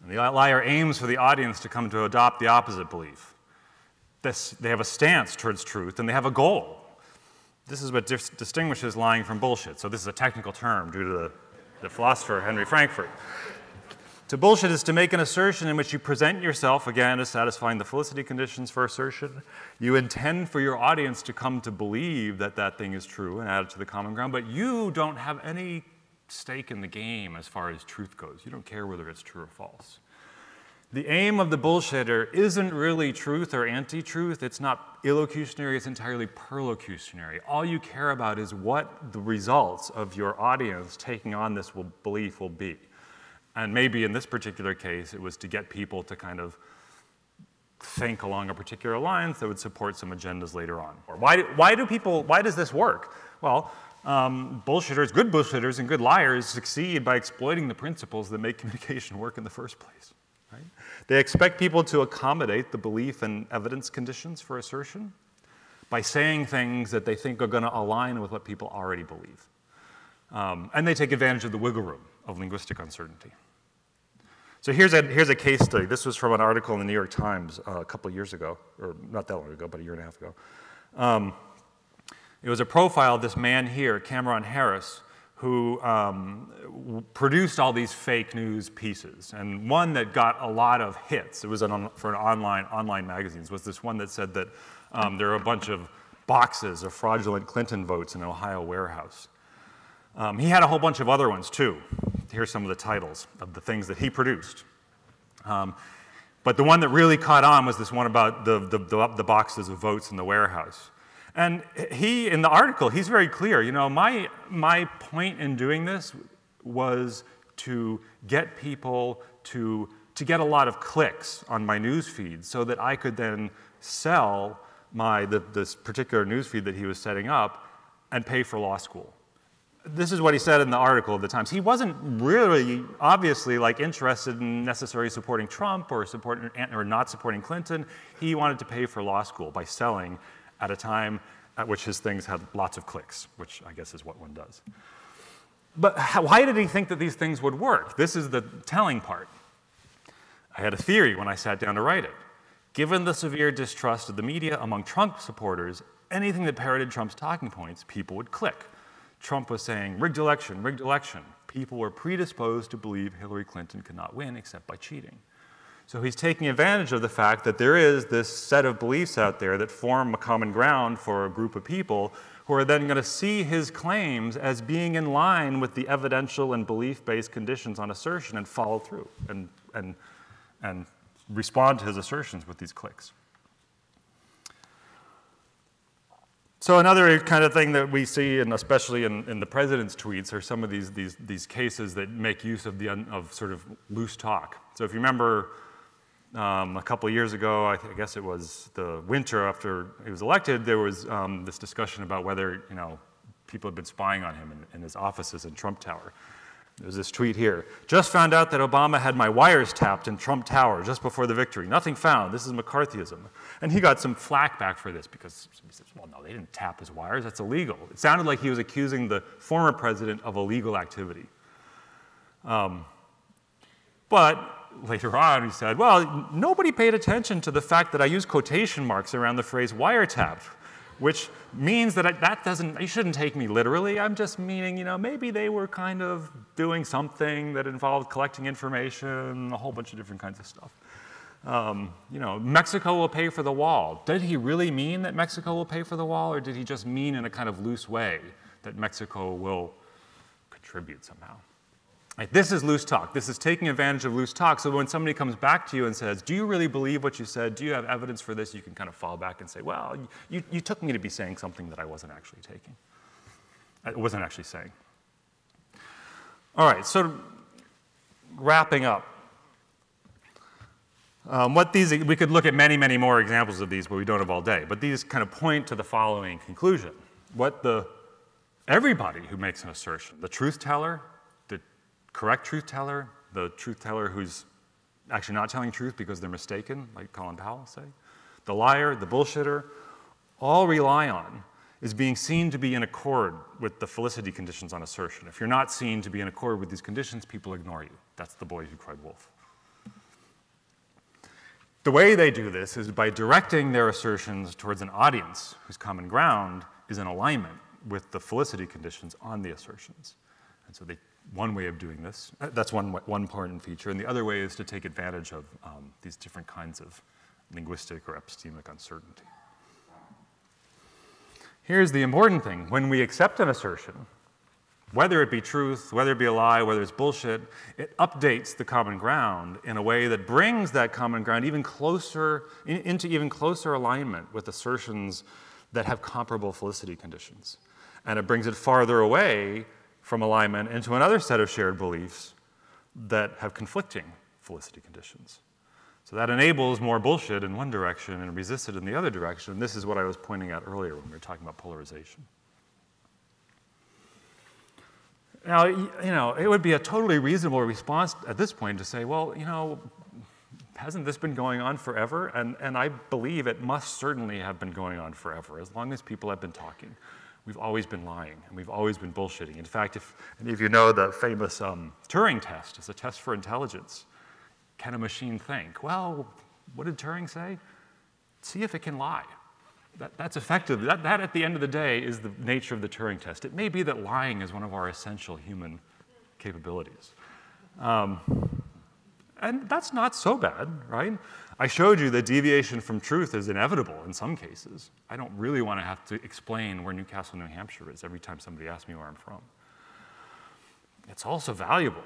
And the liar aims for the audience to come to adopt the opposite belief this, they have a stance towards truth and they have a goal. This is what dis distinguishes lying from bullshit. So this is a technical term due to the, the philosopher Henry Frankfurt. To bullshit is to make an assertion in which you present yourself, again, as satisfying the felicity conditions for assertion. You intend for your audience to come to believe that that thing is true and add it to the common ground, but you don't have any stake in the game as far as truth goes. You don't care whether it's true or false. The aim of the bullshitter isn't really truth or anti truth. It's not illocutionary, it's entirely perlocutionary. All you care about is what the results of your audience taking on this will, belief will be. And maybe in this particular case, it was to get people to kind of think along a particular lines that would support some agendas later on. Or why, why do people, why does this work? Well, um, bullshitters, good bullshitters and good liars succeed by exploiting the principles that make communication work in the first place. They expect people to accommodate the belief and evidence conditions for assertion by saying things that they think are going to align with what people already believe. Um, and they take advantage of the wiggle room of linguistic uncertainty. So here's a, here's a case study. This was from an article in the New York Times uh, a couple years ago, or not that long ago, but a year and a half ago. Um, it was a profile of this man here, Cameron Harris, who um, produced all these fake news pieces. And one that got a lot of hits, it was an, for an online, online magazines, was this one that said that um, there are a bunch of boxes of fraudulent Clinton votes in an Ohio warehouse. Um, he had a whole bunch of other ones too. Here's some of the titles of the things that he produced. Um, but the one that really caught on was this one about the, the, the, the boxes of votes in the warehouse. And he, in the article, he's very clear. You know, my, my point in doing this was to get people to, to get a lot of clicks on my news feed so that I could then sell my, the, this particular news feed that he was setting up and pay for law school. This is what he said in the article of the Times. He wasn't really, obviously, like interested in necessarily supporting Trump or supporting or not supporting Clinton. He wanted to pay for law school by selling at a time at which his things had lots of clicks, which I guess is what one does. But how, why did he think that these things would work? This is the telling part. I had a theory when I sat down to write it. Given the severe distrust of the media among Trump supporters, anything that parroted Trump's talking points, people would click. Trump was saying, rigged election, rigged election. People were predisposed to believe Hillary Clinton could not win except by cheating. So he's taking advantage of the fact that there is this set of beliefs out there that form a common ground for a group of people who are then going to see his claims as being in line with the evidential and belief-based conditions on assertion and follow through and, and, and respond to his assertions with these clicks. So another kind of thing that we see, and especially in, in the president's tweets, are some of these, these, these cases that make use of, the, of sort of loose talk. So if you remember um, a couple years ago, I, I, guess it was the winter after he was elected, there was um, this discussion about whether, you know, people had been spying on him in, in his offices in Trump Tower. There's this tweet here. Just found out that Obama had my wires tapped in Trump Tower just before the victory. Nothing found. This is McCarthyism. And he got some flack back for this because he says, well, no, they didn't tap his wires. That's illegal. It sounded like he was accusing the former president of illegal activity. Um, but later on, he said, well, nobody paid attention to the fact that I use quotation marks around the phrase wiretapped, which means that I, that doesn't, you shouldn't take me literally. I'm just meaning, you know, maybe they were kind of doing something that involved collecting information, a whole bunch of different kinds of stuff. Um, you know, Mexico will pay for the wall. Did he really mean that Mexico will pay for the wall, or did he just mean in a kind of loose way that Mexico will contribute somehow? This is loose talk. This is taking advantage of loose talk. So when somebody comes back to you and says, Do you really believe what you said? Do you have evidence for this? You can kind of fall back and say, Well, you, you took me to be saying something that I wasn't actually taking. I wasn't actually saying. All right, so wrapping up. Um, what these, we could look at many, many more examples of these, but we don't have all day. But these kind of point to the following conclusion. What the, everybody who makes an assertion, the truth teller, correct truth teller, the truth teller who's actually not telling truth because they're mistaken, like Colin Powell say, the liar, the bullshitter, all rely on is being seen to be in accord with the felicity conditions on assertion. If you're not seen to be in accord with these conditions, people ignore you. That's the boy who cried wolf. The way they do this is by directing their assertions towards an audience whose common ground is in alignment with the felicity conditions on the assertions. And so they one way of doing this. Uh, that's one, one important feature. And the other way is to take advantage of um, these different kinds of linguistic or epistemic uncertainty. Here's the important thing. When we accept an assertion, whether it be truth, whether it be a lie, whether it's bullshit, it updates the common ground in a way that brings that common ground even closer, in, into even closer alignment with assertions that have comparable felicity conditions. And it brings it farther away from alignment into another set of shared beliefs that have conflicting felicity conditions. So that enables more bullshit in one direction and resists it in the other direction. And This is what I was pointing out earlier when we were talking about polarization. Now, you know, it would be a totally reasonable response at this point to say, well, you know, hasn't this been going on forever? And, and I believe it must certainly have been going on forever, as long as people have been talking. We've always been lying, and we've always been bullshitting. In fact, if any of you know the famous um, Turing test, it's a test for intelligence. Can a machine think? Well, what did Turing say? See if it can lie. That, that's effective. That, that, at the end of the day, is the nature of the Turing test. It may be that lying is one of our essential human capabilities. Um, and that's not so bad, right? I showed you that deviation from truth is inevitable in some cases. I don't really want to have to explain where New Castle, New Hampshire is every time somebody asks me where I'm from. It's also valuable.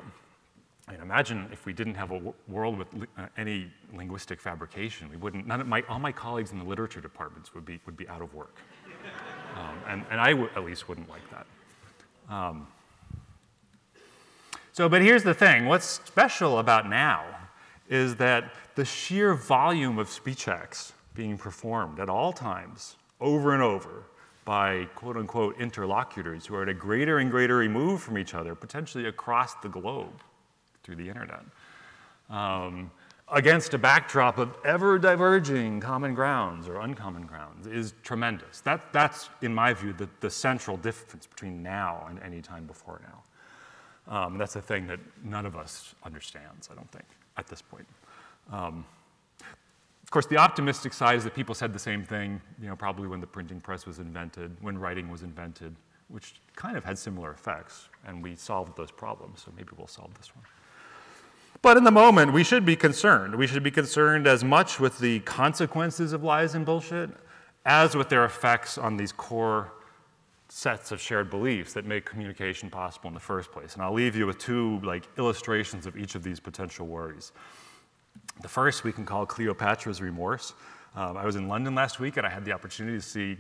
I mean, imagine if we didn't have a world with uh, any linguistic fabrication. We wouldn't, none of my, all my colleagues in the literature departments would be, would be out of work. Um, and, and I at least wouldn't like that. Um, so, but here's the thing what's special about now is that the sheer volume of speech acts being performed at all times, over and over, by quote unquote interlocutors who are at a greater and greater remove from each other, potentially across the globe through the internet, um, against a backdrop of ever diverging common grounds or uncommon grounds is tremendous. That, that's, in my view, the, the central difference between now and any time before now. Um, that's a thing that none of us understands, I don't think, at this point. Um, of course, the optimistic side is that people said the same thing, you know, probably when the printing press was invented, when writing was invented, which kind of had similar effects, and we solved those problems, so maybe we'll solve this one. But in the moment, we should be concerned. We should be concerned as much with the consequences of lies and bullshit as with their effects on these core sets of shared beliefs that make communication possible in the first place. And I'll leave you with two like illustrations of each of these potential worries. The first we can call Cleopatra's remorse. Um, I was in London last week and I had the opportunity to see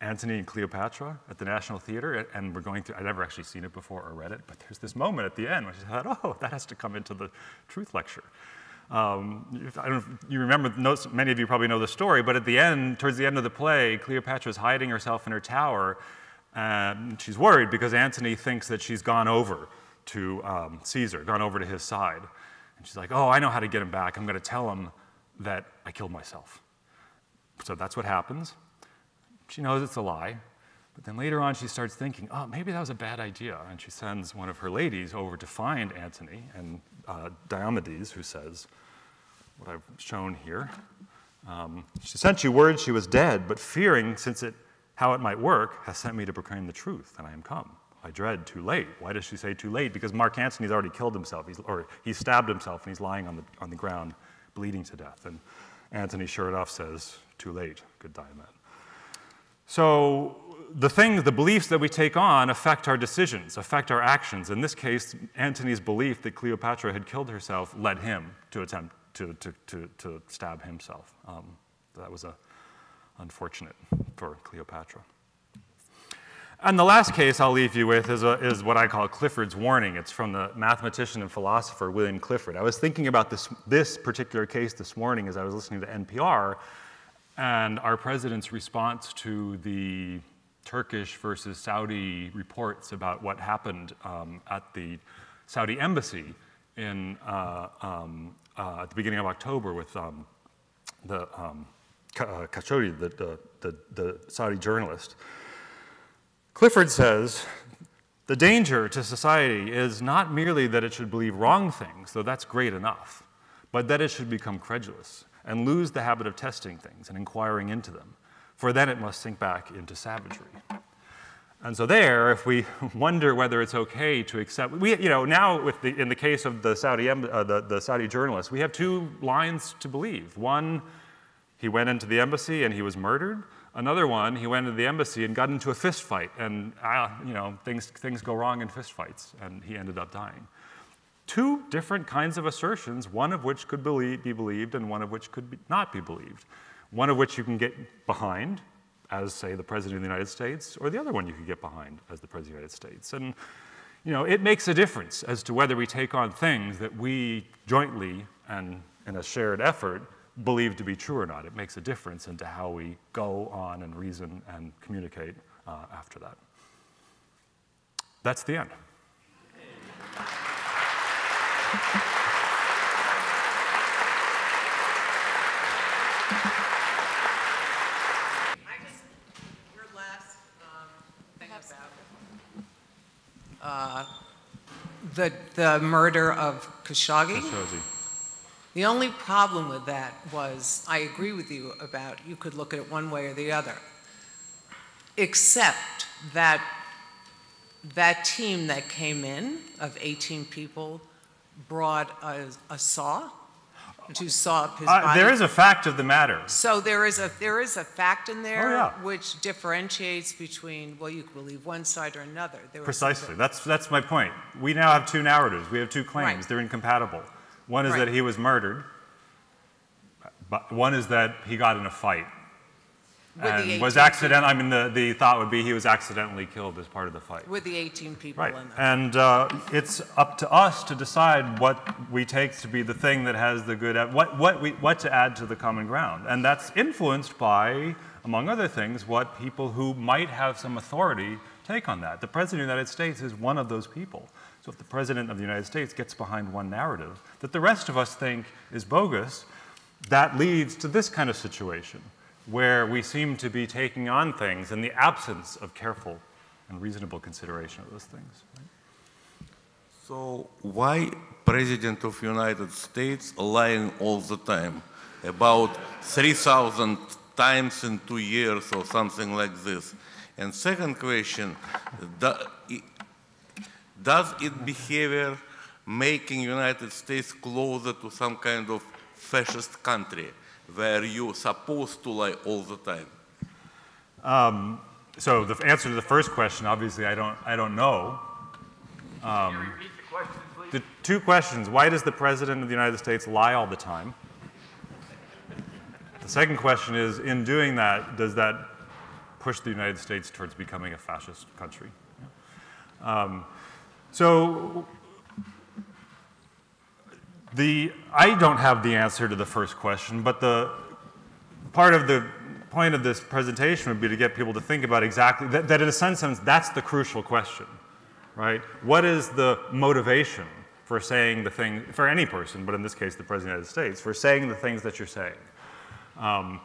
Antony and Cleopatra at the National Theater, and we're going through, I'd never actually seen it before or read it, but there's this moment at the end where she thought, oh, that has to come into the truth lecture. Um, I don't you remember, many of you probably know the story, but at the end, towards the end of the play, Cleopatra is hiding herself in her tower, and she's worried because Antony thinks that she's gone over to um, Caesar, gone over to his side. And she's like, oh, I know how to get him back. I'm going to tell him that I killed myself. So that's what happens. She knows it's a lie. But then later on, she starts thinking, oh, maybe that was a bad idea. And she sends one of her ladies over to find Antony and uh, Diomedes, who says, what I've shown here. Um, she sent you word she was dead, but fearing, since it, how it might work, has sent me to proclaim the truth, and I am come. I dread too late. Why does she say too late? Because Mark Antony's already killed himself, he's, or he stabbed himself, and he's lying on the, on the ground, bleeding to death. And Antony, sure enough, says, too late, good Diomed. So the things, the beliefs that we take on affect our decisions, affect our actions. In this case, Antony's belief that Cleopatra had killed herself led him to attempt to, to, to, to stab himself. Um, that was a, unfortunate for Cleopatra. And the last case I'll leave you with is, a, is what I call Clifford's warning. It's from the mathematician and philosopher William Clifford. I was thinking about this, this particular case this morning as I was listening to NPR, and our president's response to the Turkish versus Saudi reports about what happened um, at the Saudi embassy in, uh, um, uh, at the beginning of October with um, the um, uh, Khashoggi, the, the, the, the Saudi journalist. Clifford says, the danger to society is not merely that it should believe wrong things, though that's great enough, but that it should become credulous and lose the habit of testing things and inquiring into them, for then it must sink back into savagery. And so there, if we wonder whether it's okay to accept, we, you know, now with the, in the case of the Saudi, uh, the, the Saudi journalist, we have two lines to believe. One, he went into the embassy and he was murdered. Another one, he went to the embassy and got into a fist fight, and uh, you know, things, things go wrong in fist fights, and he ended up dying two different kinds of assertions, one of which could believe, be believed and one of which could be, not be believed. One of which you can get behind, as, say, the President of the United States, or the other one you could get behind as the President of the United States. And you know, it makes a difference as to whether we take on things that we jointly and in a shared effort believe to be true or not. It makes a difference into how we go on and reason and communicate uh, after that. That's the end. Um, uh, the, the murder of Khashoggi. Khashoggi. The only problem with that was, I agree with you about you could look at it one way or the other, except that that team that came in of 18 people brought a, a saw to saw up his Uh, body. there is a fact of the matter. So there is a there is a fact in there Oh, yeah. which differentiates between well you could believe one side or another. There Precisely. That's, that's my point. We now have two narratives. We have two claims. Right. They're incompatible. One is Right. that he was murdered, but one is that he got in a fight. With and was 18 accident. I mean, the, the thought would be he was accidentally killed as part of the fight. with the 18 people Right. in there. And uh, it's up to us to decide what we take to be the thing that has the good, at what, what, we, what to add to the common ground. And that's influenced by, among other things, what people who might have some authority take on that. The President of the United States is one of those people. So if the President of the United States gets behind one narrative that the rest of us think is bogus, that leads to this kind of situation where we seem to be taking on things in the absence of careful and reasonable consideration of those things. So why President of United States lying all the time? About 3,000 times in two years or something like this. And second question, does its behavior making United States closer to some kind of fascist country where you're supposed to lie all the time? Um, so the answer to the first question, obviously, I don't, I don't know. Um, the two questions: Why does the President of the United States lie all the time? The second question is: In doing that, does that push the United States towards becoming a fascist country? Um, so the I don't have the answer to the first question, but the part of the point of this presentation would be to get people to think about exactly that, that in a sense, that's the crucial question, right? What is the motivation for saying the thing, for any person, but in this case, the President of the United States, for saying the things that you're saying? Um,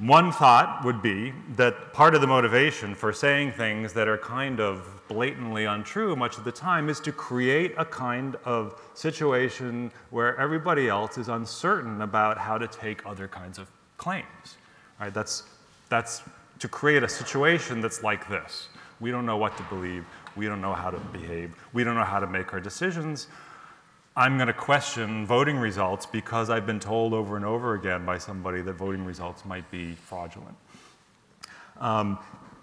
one thought would be that part of the motivation for saying things that are kind of blatantly untrue much of the time is to create a kind of situation where everybody else is uncertain about how to take other kinds of claims. Right? That's, that's to create a situation that's like this. We don't know what to believe. We don't know how to behave. We don't know how to make our decisions. I'm going to question voting results because I've been told over and over again by somebody that voting results might be fraudulent. Um,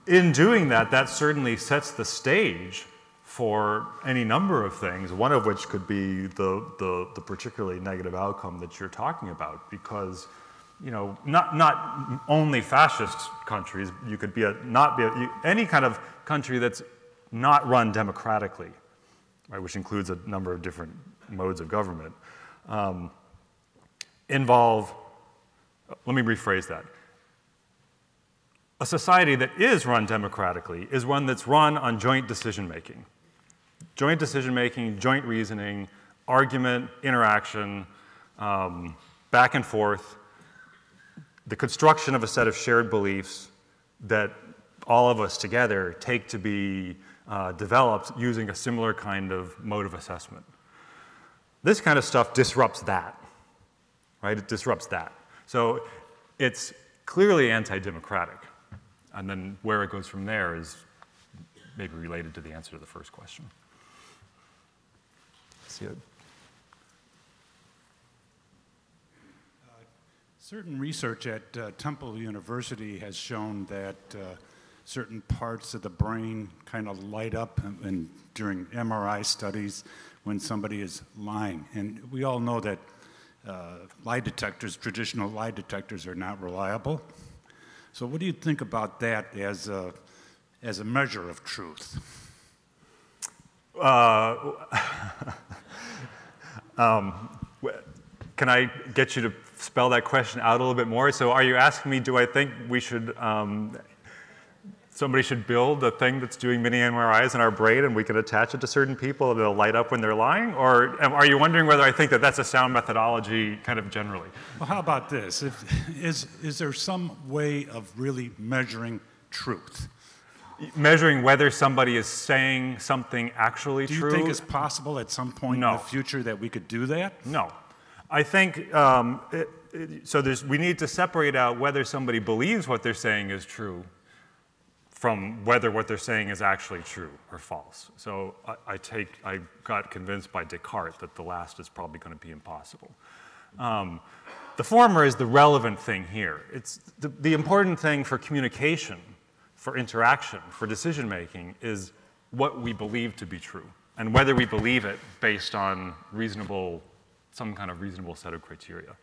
in doing that, that certainly sets the stage for any number of things, one of which could be the, the, the particularly negative outcome that you're talking about, because you know, not, not only fascist countries, you could be a, not be a, you, any kind of country that's not run democratically, right, which includes a number of different modes of government, um, involve, let me rephrase that. A society that is run democratically is one that's run on joint decision making. Joint decision making, joint reasoning, argument, interaction, um, back and forth, the construction of a set of shared beliefs that all of us together take to be uh, developed using a similar kind of mode of assessment. This kind of stuff disrupts that, right? It disrupts that. So it's clearly anti democratic. And then where it goes from there is maybe related to the answer to the first question. See it? Certain research at uh, Temple University has shown that uh, certain parts of the brain kind of light up and, and during MRI studies when somebody is lying. And we all know that uh, lie detectors, traditional lie detectors, are not reliable. So, what do you think about that as a, as a measure of truth? Uh, um, can I get you to spell that question out a little bit more? So, are you asking me, do I think we should, um, somebody should build a thing that's doing mini MRIs in our brain and we can attach it to certain people and it'll light up when they're lying? Or are you wondering whether I think that that's a sound methodology kind of generally? Well, how about this? If, is, is there some way of really measuring truth? measuring whether somebody is saying something actually true. Do you think it's possible at some point No. in the future that we could do that? No. I think um, it, it, so. There's, we need to separate out whether somebody believes what they're saying is true from whether what they're saying is actually true or false. So I, I take, I got convinced by Descartes that the last is probably going to be impossible. Um, the former is the relevant thing here. It's the, the important thing for communication, for interaction, for decision making is what we believe to be true and whether we believe it based on reasonable, some kind of reasonable set of criteria.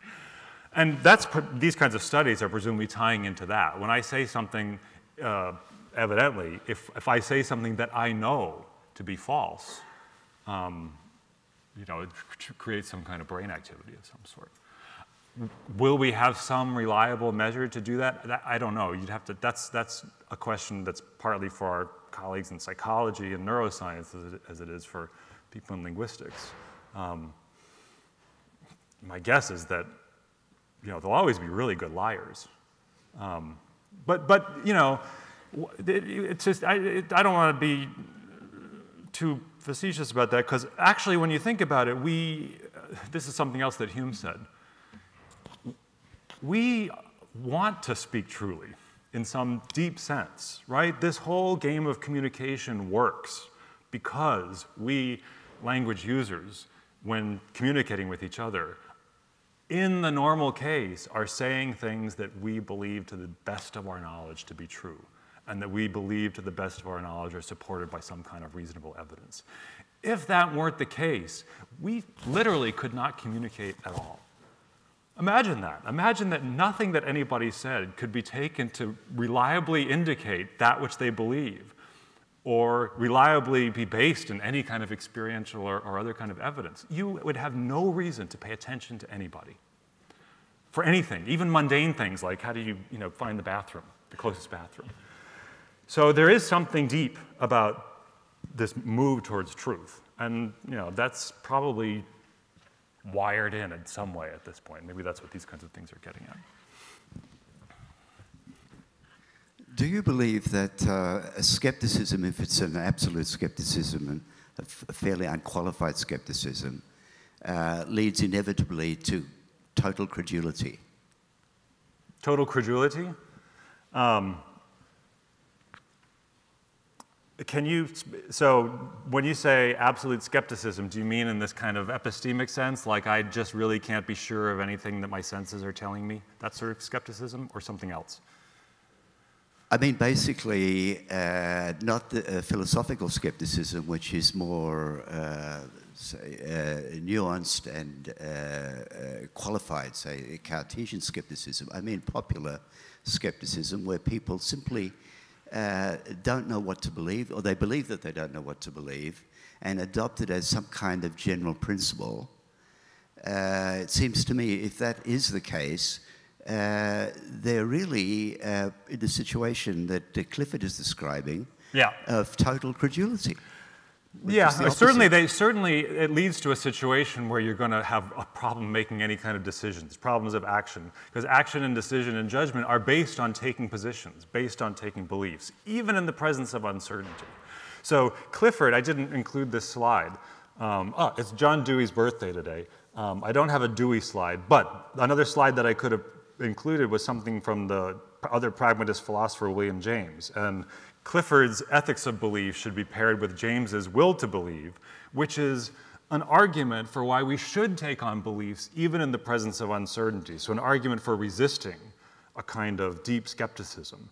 And that's, these kinds of studies are presumably tying into that. When I say something, uh, evidently, if, if I say something that I know to be false, um, you know, it creates some kind of brain activity of some sort. Will we have some reliable measure to do that? that? I don't know. You'd have to. That's that's a question that's partly for our colleagues in psychology and neuroscience as it, as it is for people in linguistics. Um, my guess is that you know, they'll always be really good liars. Um, but, but, you know, it's just, I, it, I don't want to be too facetious about that because actually, when you think about it, we, uh, this is something else that Hume said. We want to speak truly in some deep sense, right? This whole game of communication works because we, language users, when communicating with each other, in the normal case, are saying things that we believe to the best of our knowledge to be true, and that we believe to the best of our knowledge are supported by some kind of reasonable evidence. If that weren't the case, we literally could not communicate at all. Imagine that. Imagine that nothing that anybody said could be taken to reliably indicate that which they believe or reliably be based in any kind of experiential or, or, other kind of evidence. You would have no reason to pay attention to anybody for anything, even mundane things like how do you, you know, find the bathroom, the closest bathroom. So there is something deep about this move towards truth. And you know, that's probably wired in in some way at this point. Maybe that's what these kinds of things are getting at. Do you believe that uh, skepticism, if it's an absolute skepticism and a, fairly unqualified skepticism, uh, leads inevitably to total credulity? Total credulity? Um, can you, so when you say absolute skepticism, do you mean in this kind of epistemic sense, like I just really can't be sure of anything that my senses are telling me? That sort of skepticism, or something else? I mean, basically, uh, not the uh, philosophical skepticism, which is more, uh, say, uh, nuanced and uh, uh, qualified, say, Cartesian skepticism. I mean, popular skepticism, where people simply don't know what to believe, or they believe that they don't know what to believe, and adopt it as some kind of general principle. it seems to me, if that is the case, uh, they're really uh, in the situation that uh, Clifford is describing yeah. of total credulity. Yeah, the certainly, they, certainly it leads to a situation where you're going to have a problem making any kind of decisions, problems of action, because action and decision and judgment are based on taking positions, based on taking beliefs, even in the presence of uncertainty. So Clifford, I didn't include this slide. Um, oh, it's John Dewey's birthday today. Um, I don't have a Dewey slide, but another slide that I could have included was something from the other pragmatist philosopher William James. And Clifford's ethics of belief should be paired with James's will to believe, which is an argument for why we should take on beliefs even in the presence of uncertainty. So, an argument for resisting a kind of deep skepticism.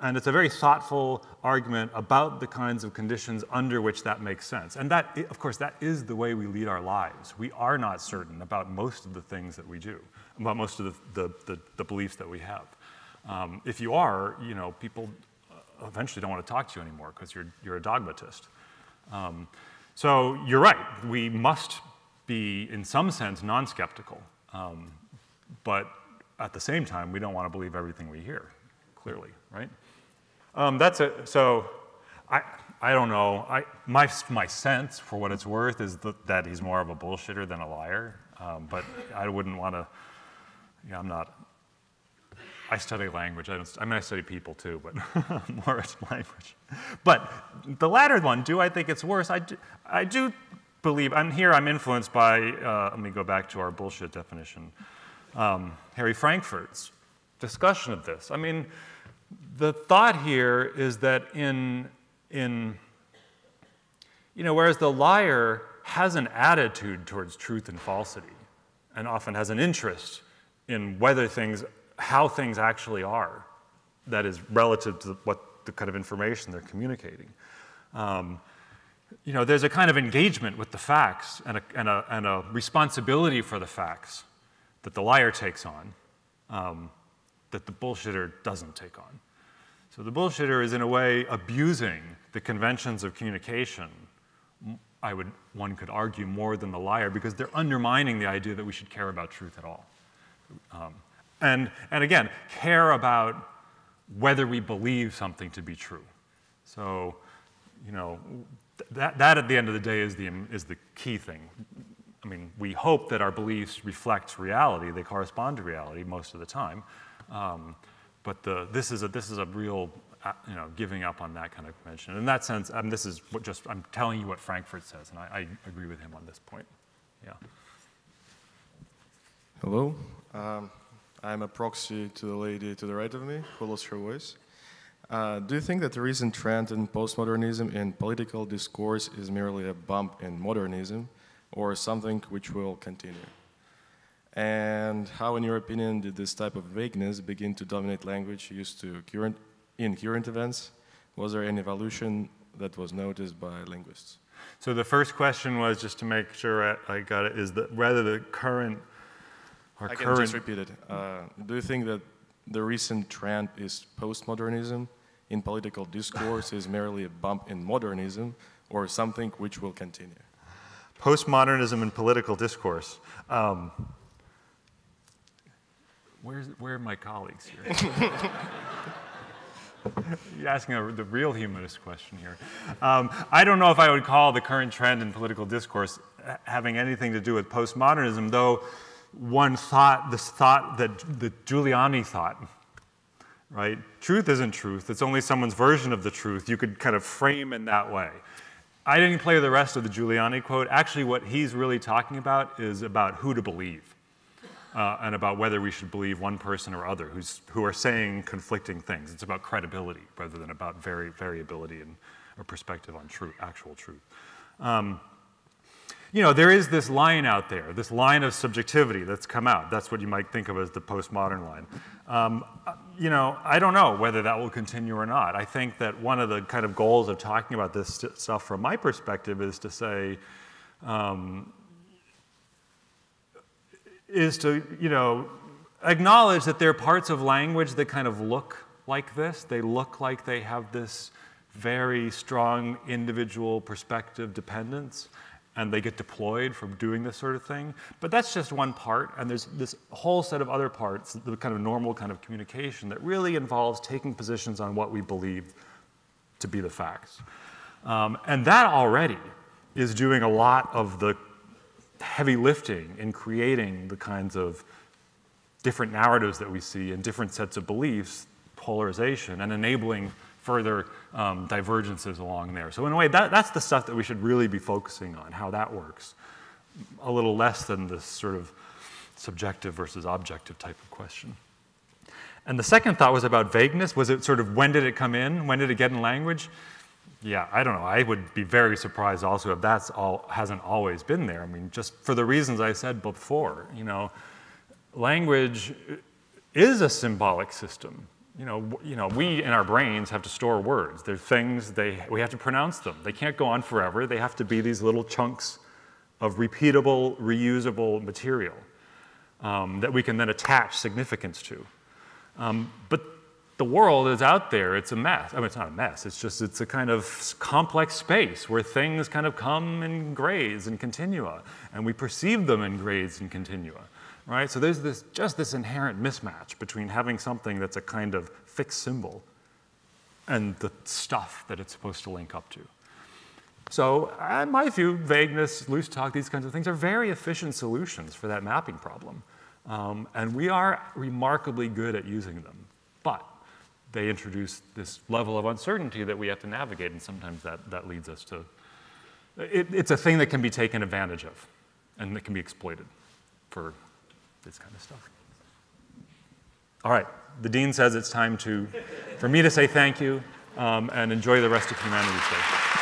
And it's a very thoughtful argument about the kinds of conditions under which that makes sense. And that, of course, that is the way we lead our lives. We are not certain about most of the things that we do about most of the, the, the, the beliefs that we have. Um, if you are, you know, people eventually don't want to talk to you anymore because you're, you're a dogmatist. Um, so you're right, we must be, in some sense, non skeptical. Um, but at the same time, we don't want to believe everything we hear, clearly, right? Um, that's it. So I, I don't know. I, my, my sense, for what it's worth, is that he's more of a bullshitter than a liar. Um, but I wouldn't want to yeah, I'm not. I study language. I, don't, I mean, I study people too, but more it's language. But the latter one, do I think it's worse? I do, I do believe, and here I'm influenced by, uh, let me go back to our bullshit definition, um, Harry Frankfurt's discussion of this. I mean, the thought here is that in, in, you know, whereas the liar has an attitude towards truth and falsity, and often has an interest in whether things, how things actually are, that is relative to what the kind of information they're communicating. Um, you know, there's a kind of engagement with the facts and a, and a, and a responsibility for the facts that the liar takes on um, that the bullshitter doesn't take on. So the bullshitter is, in a way, abusing the conventions of communication. I would, one could argue, more than the liar because they're undermining the idea that we should care about truth at all. Um, and, and again, care about whether we believe something to be true. So, you know, that, that at the end of the day is the, is the key thing. I mean, we hope that our beliefs reflect reality. They correspond to reality most of the time. Um, but the, this, is a, this is a real, uh, you know, giving up on that kind of convention. In that sense, um, this is what just, I'm telling you what Frankfurt says, and I, I agree with him on this point. Yeah. Hello. Um, I'm a proxy to the lady to the right of me who lost her voice. Uh, do you think that the recent trend in postmodernism in political discourse is merely a bump in modernism or something which will continue? And how, in your opinion, did this type of vagueness begin to dominate language used to current, in current events? Was there an evolution that was noticed by linguists? So the first question was, just to make sure I got it, is that whether the current or I current... can just repeat it. Uh, do you think that the recent trend is postmodernism in political discourse is merely a bump in modernism or something which will continue? Postmodernism in political discourse. Um, Where's, where are my colleagues here? You're asking a, the real humanist question here. Um, I don't know if I would call the current trend in political discourse having anything to do with postmodernism, though one thought, this thought that the Giuliani thought, right? Truth isn't truth, it's only someone's version of the truth. You could kind of frame in that way. I didn't play the rest of the Giuliani quote. Actually, what he's really talking about is about who to believe uh, and about whether we should believe one person or other who's, who are saying conflicting things. It's about credibility rather than about vari variability and a perspective on truth, actual truth. Um, you know, there is this line out there, this line of subjectivity that's come out. That's what you might think of as the postmodern line. Um, you know, I don't know whether that will continue or not. I think that one of the kind of goals of talking about this stuff from my perspective is to say, um, is to, you know, acknowledge that there are parts of language that kind of look like this. They look like they have this very strong individual perspective dependence and they get deployed from doing this sort of thing. But that's just one part, and there's this whole set of other parts, the kind of normal kind of communication that really involves taking positions on what we believe to be the facts. Um, and that already is doing a lot of the heavy lifting in creating the kinds of different narratives that we see and different sets of beliefs, polarization, and enabling further um, divergences along there. So in a way, that, that's the stuff that we should really be focusing on, how that works. A little less than this sort of subjective versus objective type of question. And the second thought was about vagueness. Was it sort of when did it come in? When did it get in language? Yeah, I don't know. I would be very surprised also if that's all hasn't always been there. I mean, just for the reasons I said before, you know, language is a symbolic system. You know, you know, we in our brains have to store words. They're things they we have to pronounce them. They can't go on forever. They have to be these little chunks of repeatable, reusable material um, that we can then attach significance to. Um, but the world is out there. It's a mess. I mean, it's not a mess. It's just, it's a kind of complex space where things kind of come in grades and continua, and we perceive them in grades and continua, right? So there's this, just this inherent mismatch between having something that's a kind of fixed symbol and the stuff that it's supposed to link up to. So, in my view, vagueness, loose talk, these kinds of things are very efficient solutions for that mapping problem. Um, and we are remarkably good at using them. But they introduce this level of uncertainty that we have to navigate, and sometimes that, that leads us to. It, it's a thing that can be taken advantage of and that can be exploited for this kind of stuff. All right, the dean says it's time to, for me to say thank you um, and enjoy the rest of Humanities Day.